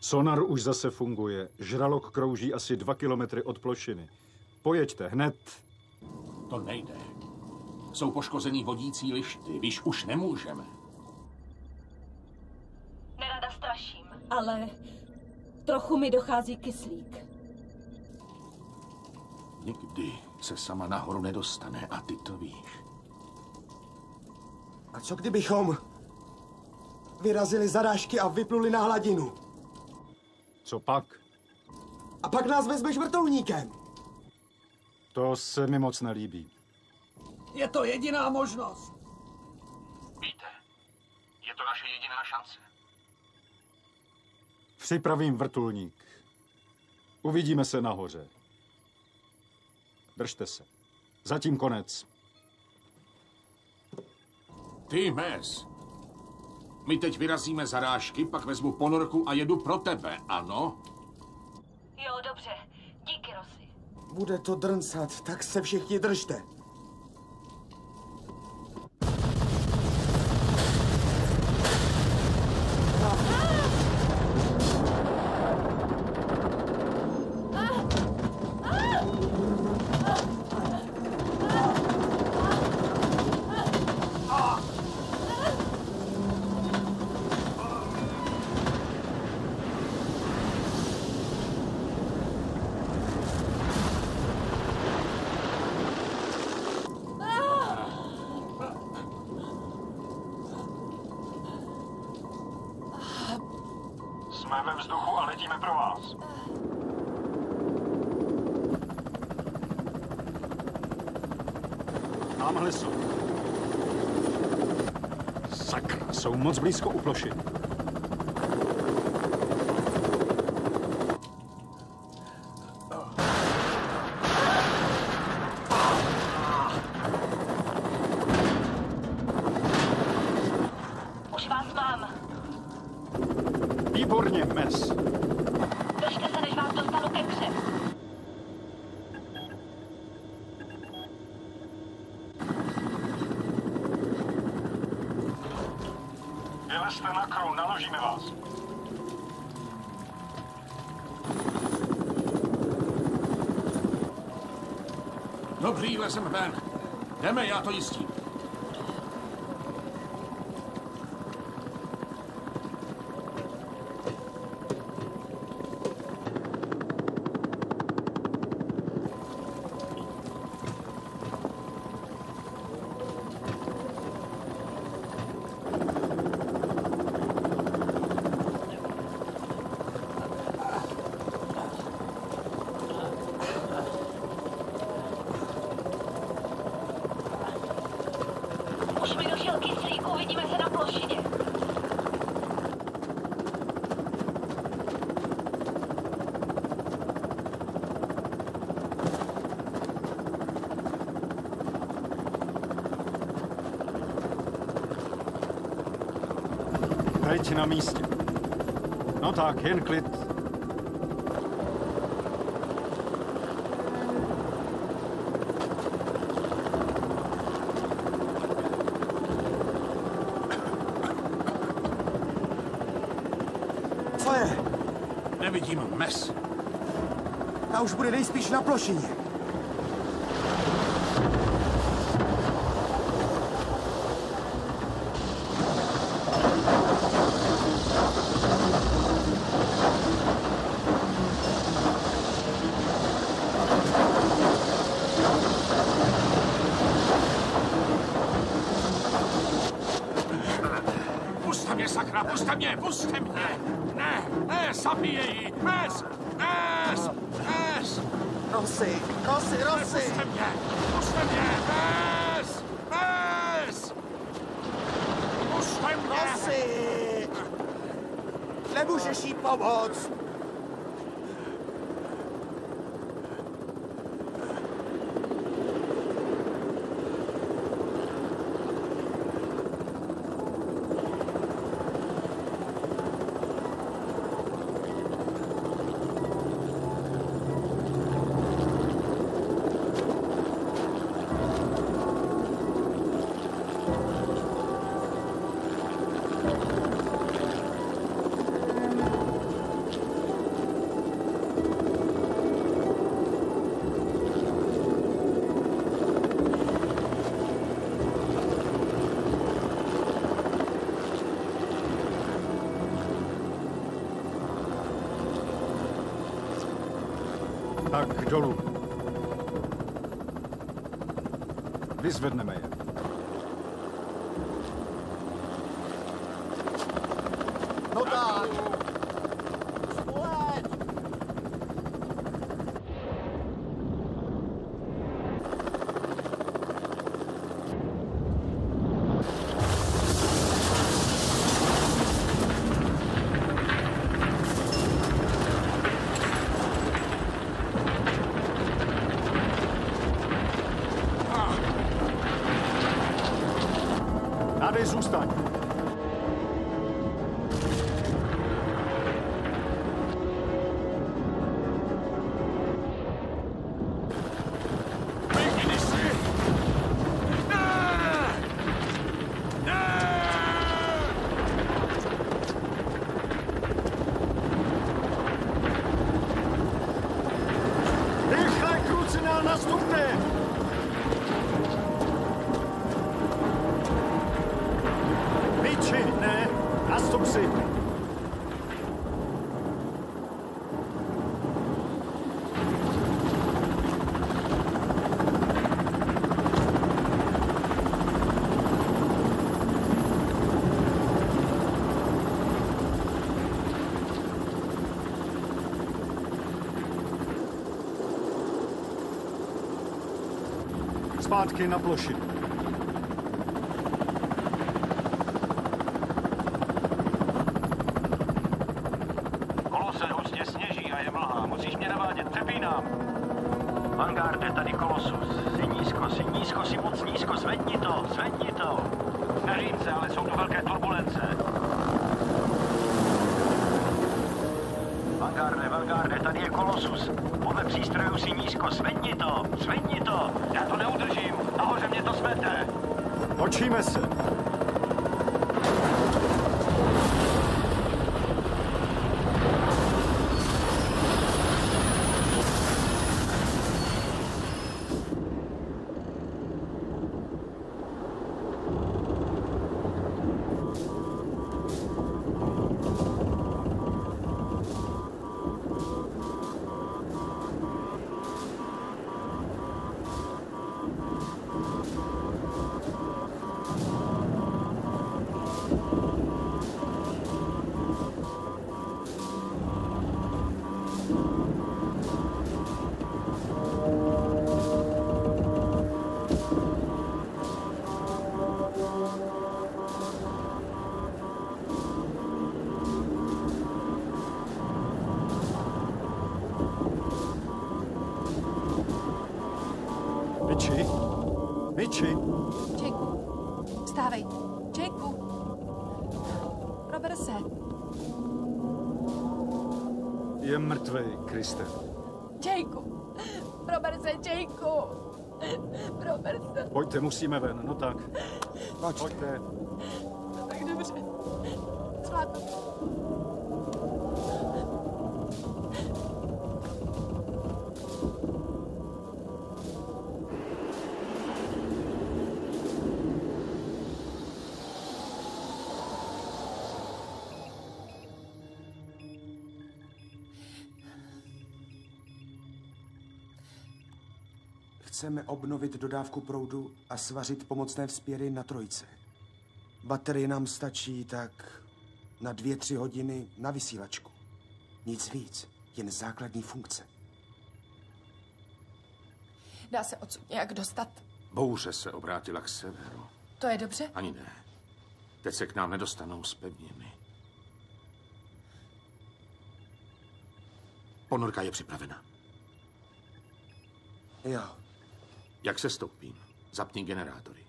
Sonar už zase funguje. Žralok krouží asi dva kilometry od plošiny. Pojeďte hned. To nejde. Jsou poškození vodící lišty. Víš, už nemůžeme. Nerada straším. Ale trochu mi dochází kyslík. Nikdy se sama nahoru nedostane a ty to víš. A co kdybychom vyrazili zarážky a vypluli na hladinu? Co pak? A pak nás vezmeš vrtulníkem. To se mi moc nelíbí. Je to jediná možnost. Víte, je to naše jediná šance. Připravím vrtulník. Uvidíme se nahoře. Držte se. Zatím konec. Ty, Mes. My teď vyrazíme zarážky, pak vezmu ponorku a jedu pro tebe, ano? Jo, dobře. Díky, Rossi. Bude to drncat, tak se všichni držte. Jsme ve vzduchu a letíme pro vás. Tamhle jsou. Sakra, jsou moc blízko u plošiny. Na místě. No tak, jen klid. Co je? Nevidím mes. Ta už bude nejspíš na plošině. Puste mě, sakra, puste mě, puste mě! Ne, ne, zabíjejí! Mes! Mes! Mes! Rosy, Rosy, Rosy! Puste mě! Puste mě! Mes! Mes! Puste mě! Rosy! Nemůžeš jí pomoct! Zpátky na plošinu. Kolose, hustě sněží a je mlha. Musíš mě navádět, přepínám. Vanguarde, tady Kolosus. Si nízko, si nízko, si moc nízko, zvedni to, zvedni to. Snažím se, ale jsou tu velké turbulence. Vanguarde, Vanguarde, tady je Kolosus. Podle přístrojů si nízko, zvedni to, zvedni to. Já to neudržím, nahoře mě to smete. Točíme se. Miči, Miči, Jakeu, stávej. Jakeu. prober se. Je mrtvej, Kriste. Jakeu, prober se, Jakeu. Prober se. Pojďte, musíme ven. No tak. Pojď. Pojďte. No tak dobře. Zvládnu. Chceme obnovit dodávku proudu a svařit pomocné vzpěry na trojce. Baterie nám stačí tak na dvě, tři hodiny na vysílačku. Nic víc, jen základní funkce. Dá se odsud nějak dostat? Bouře se obrátila k severu. To je dobře? Ani ne. Teď se k nám nedostanou z pevniny. Ponorka je připravena. Jo. Jak se stoupím? Zapni generátory.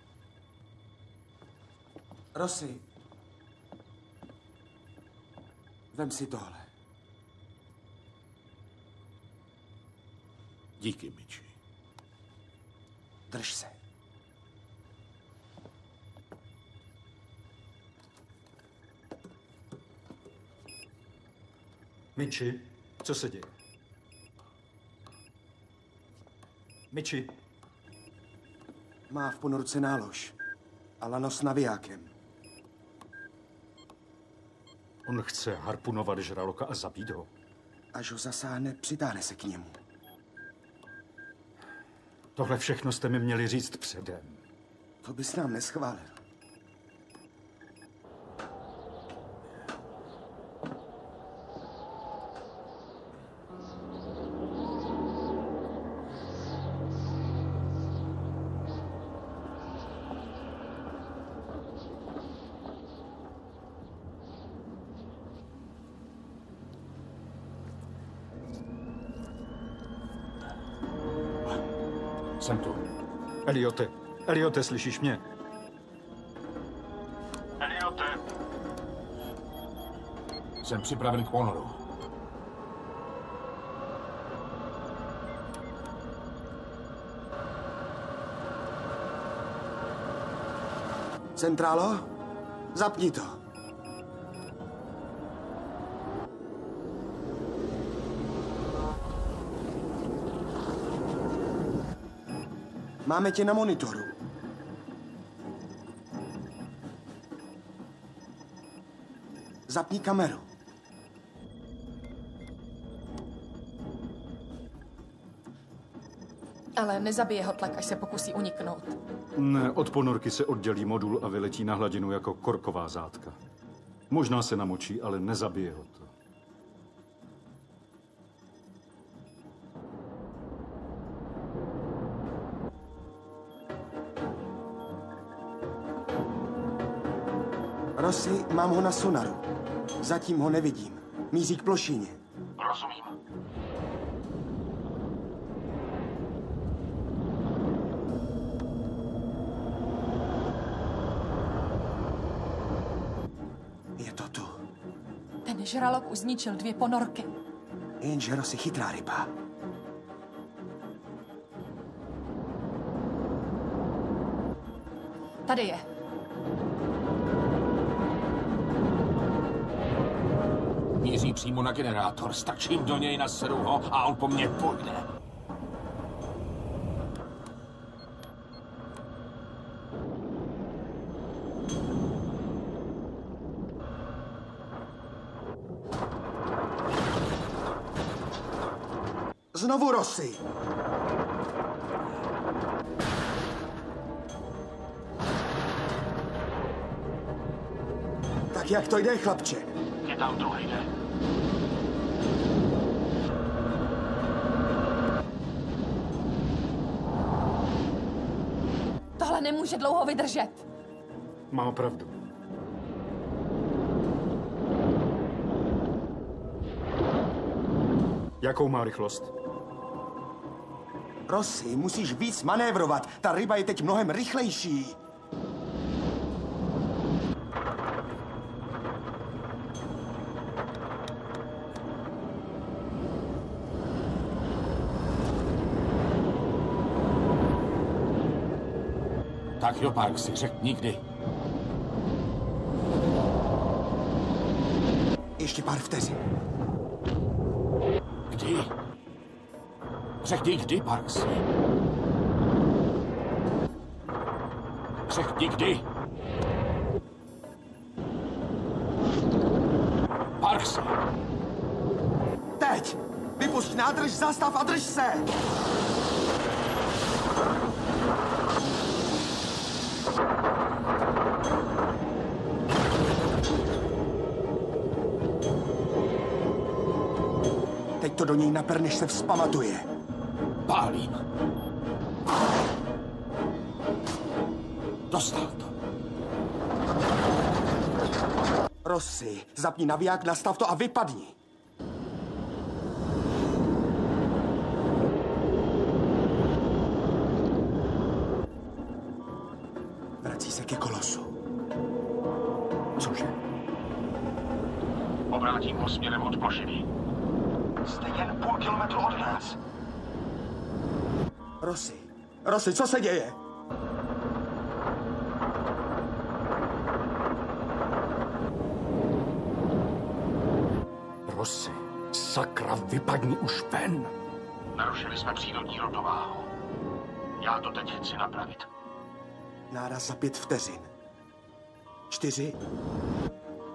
Rosy. Vem si tohle. Díky, Miči. Drž se. Miči, co se děje? Miči, Má v ponorce nálož. A lano s navijákem. on chce harpunovat žraloka a zabít ho. Až ho zasáhne, přitáhne se k němu. Tohle všechno jste mi měli říct předem. To bys nám neschválil. Eliote, slyšíš mě? Eliote, Jsem připraven k ponoru. Centrálo, zapni to. Máme tě na monitoru. Zapni kameru. Ale nezabije ho tlak, až se pokusí uniknout. Ne, od ponorky se oddělí modul a vyletí na hladinu jako korková zátka. Možná se namočí, ale nezabije ho to. Rossi, mám ho na sonaru. Zatím ho nevidím. Míří k plošině. rozumím. Je to tu. Ten žralok už zničil dvě ponorky. Jenže Rossi chytrá ryba. Tady je. Přímo na generátor. Strčím do něj, naseru ho a on po mně půjde. Znovu Rossi. Tak jak to jde, chlapče? Je tam druhý den. Tohle nemůže dlouho vydržet. Má pravdu. Jakou má rychlost? Rossi, musíš víc manévrovat. Ta ryba je teď mnohem rychlejší. Tak jo, Parksy, řekni kdy. Ještě pár vteřin. Kdy? Řekni kdy, Parksy. Řekni kdy. Parksy. Teď! Vypusť nádrž, zastav a drž se! Do něj naper, než se vzpamatuje. Pálím. Dostal to. Rossi, zapni naviják, nastav to a vypadni. Rossi, co se děje? Rosy, sakra, vypadni už ven. Narušili jsme přírodní rovnováhu. Já to teď chci napravit. Náraz za pět vteřin. Čtyři,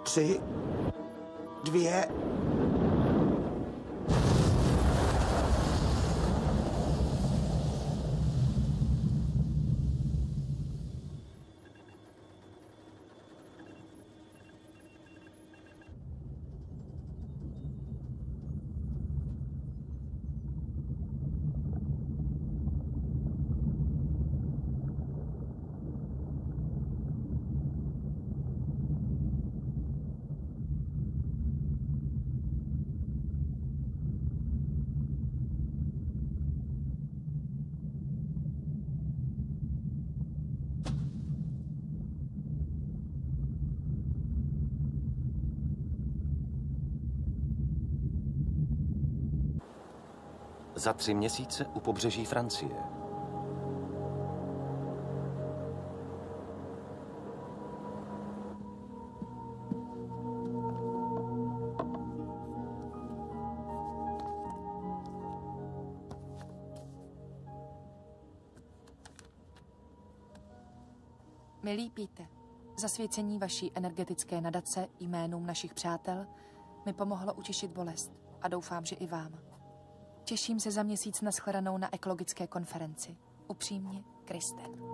tři, dvě, Za tři měsíce u pobřeží Francie. Milý Píte, zasvěcení vaší energetické nadace jménům našich přátel mi pomohlo utišit bolest a doufám, že i vám. Těším se za měsíc na shledanou na ekologické konferenci. Upřímně, Kristen.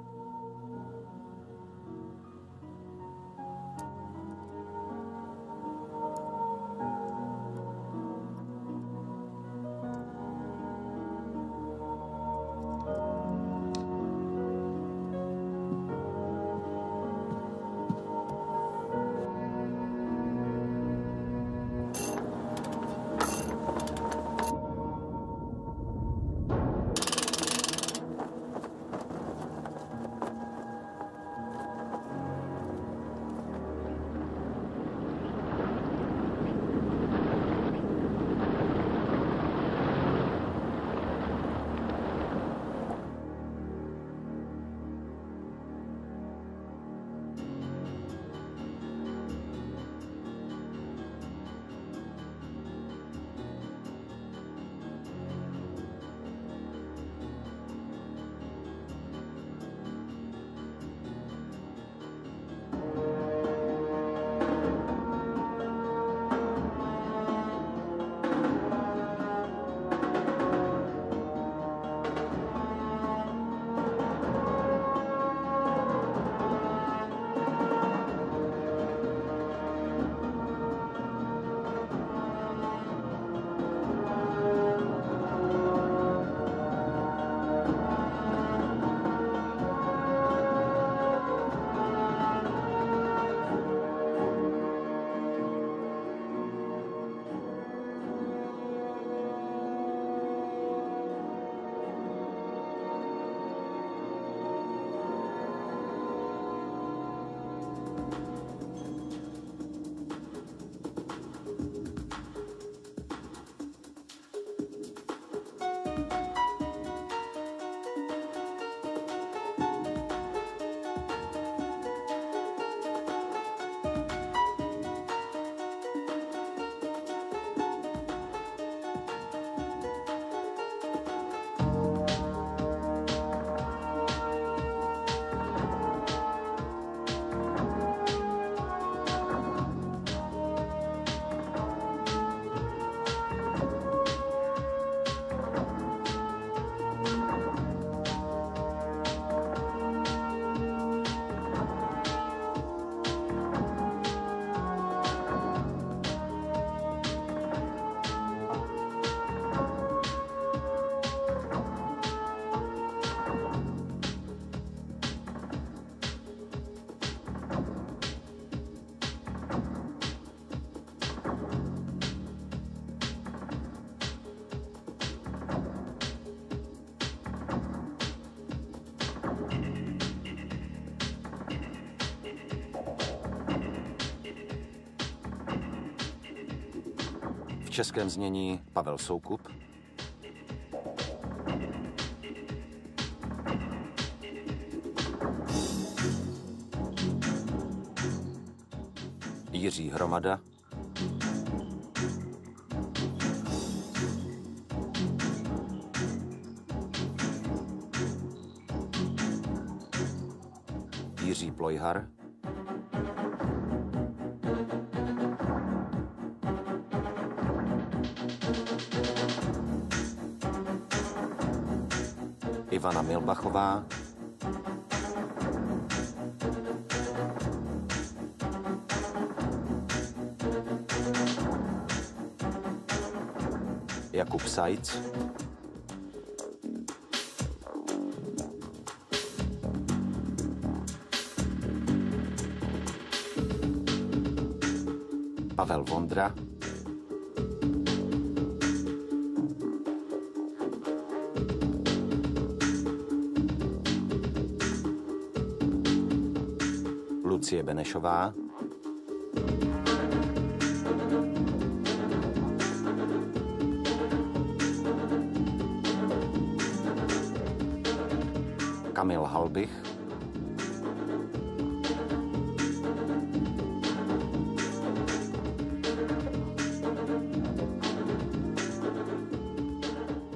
Českém znění Pavel Soukup, Milbachová, Jakub Sajc, Pavel Vondra, Lucie Benešová, Kamil Halbich,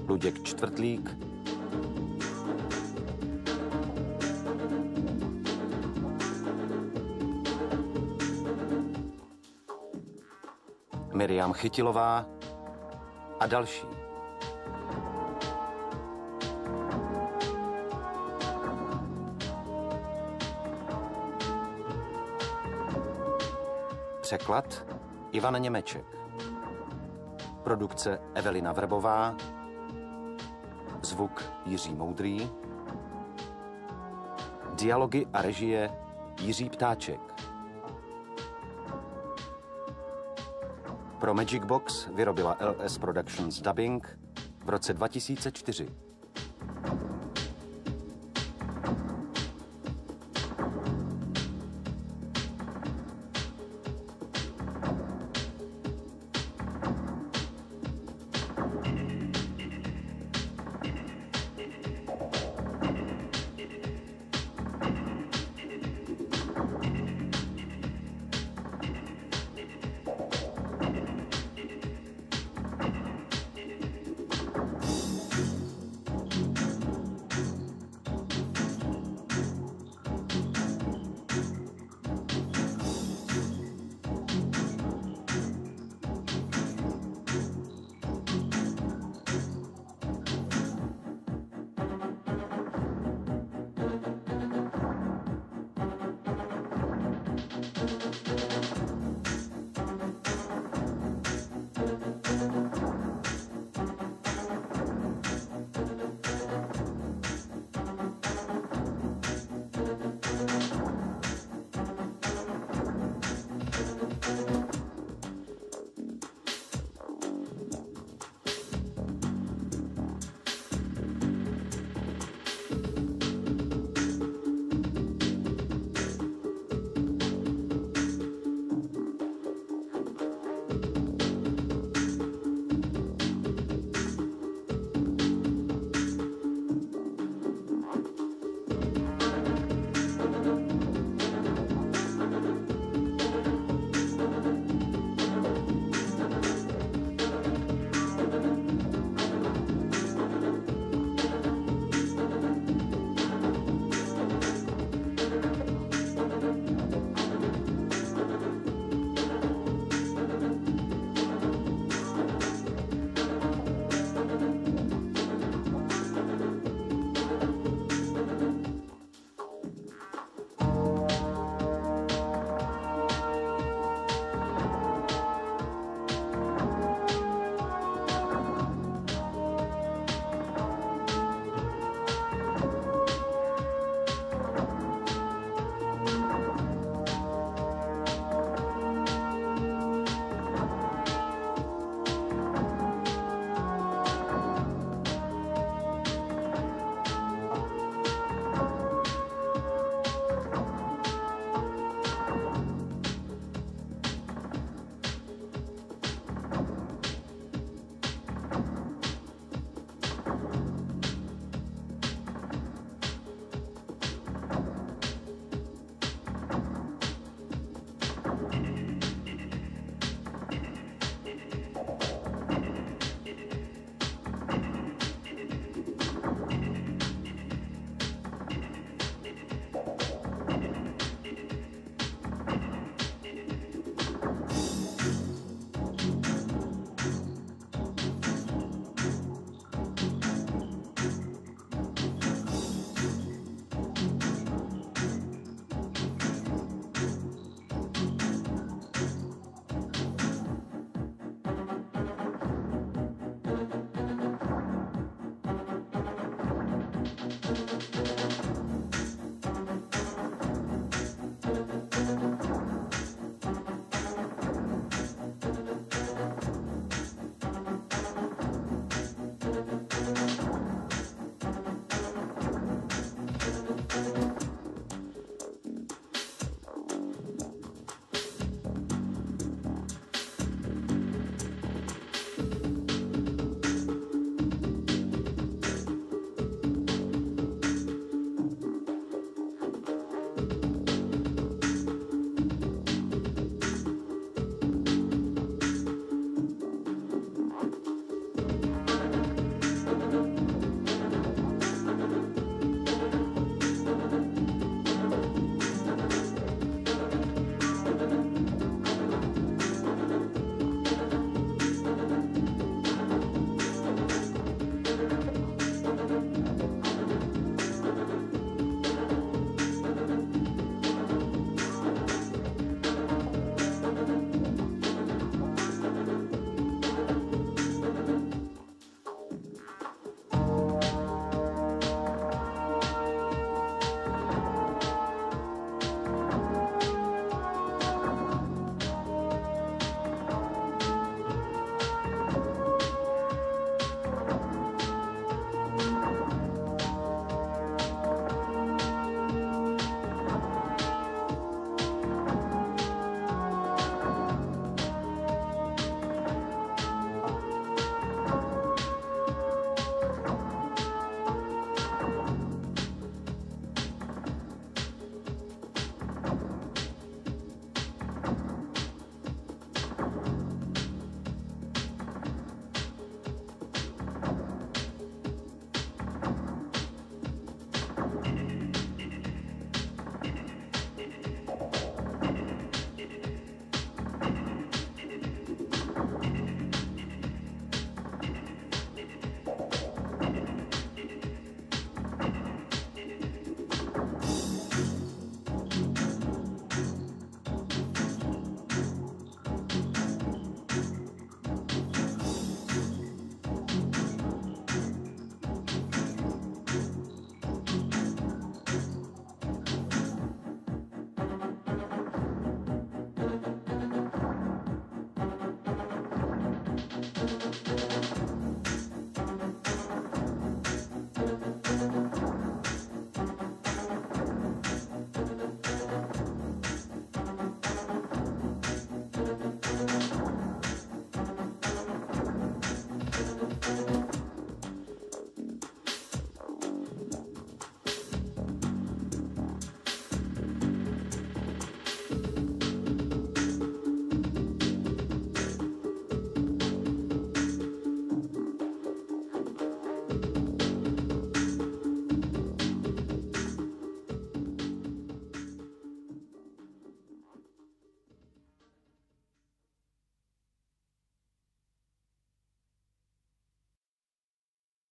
Luděk Čtvrtlík, Miriam Chytilová a další. Překlad Ivan Němeček. Produkce Evelina Vrbová. Zvuk Jiří Moudrý. Dialogy a režie Jiří Ptáček. Pro Magic Box vyrobila LS Productions Dubbing v roce 2004.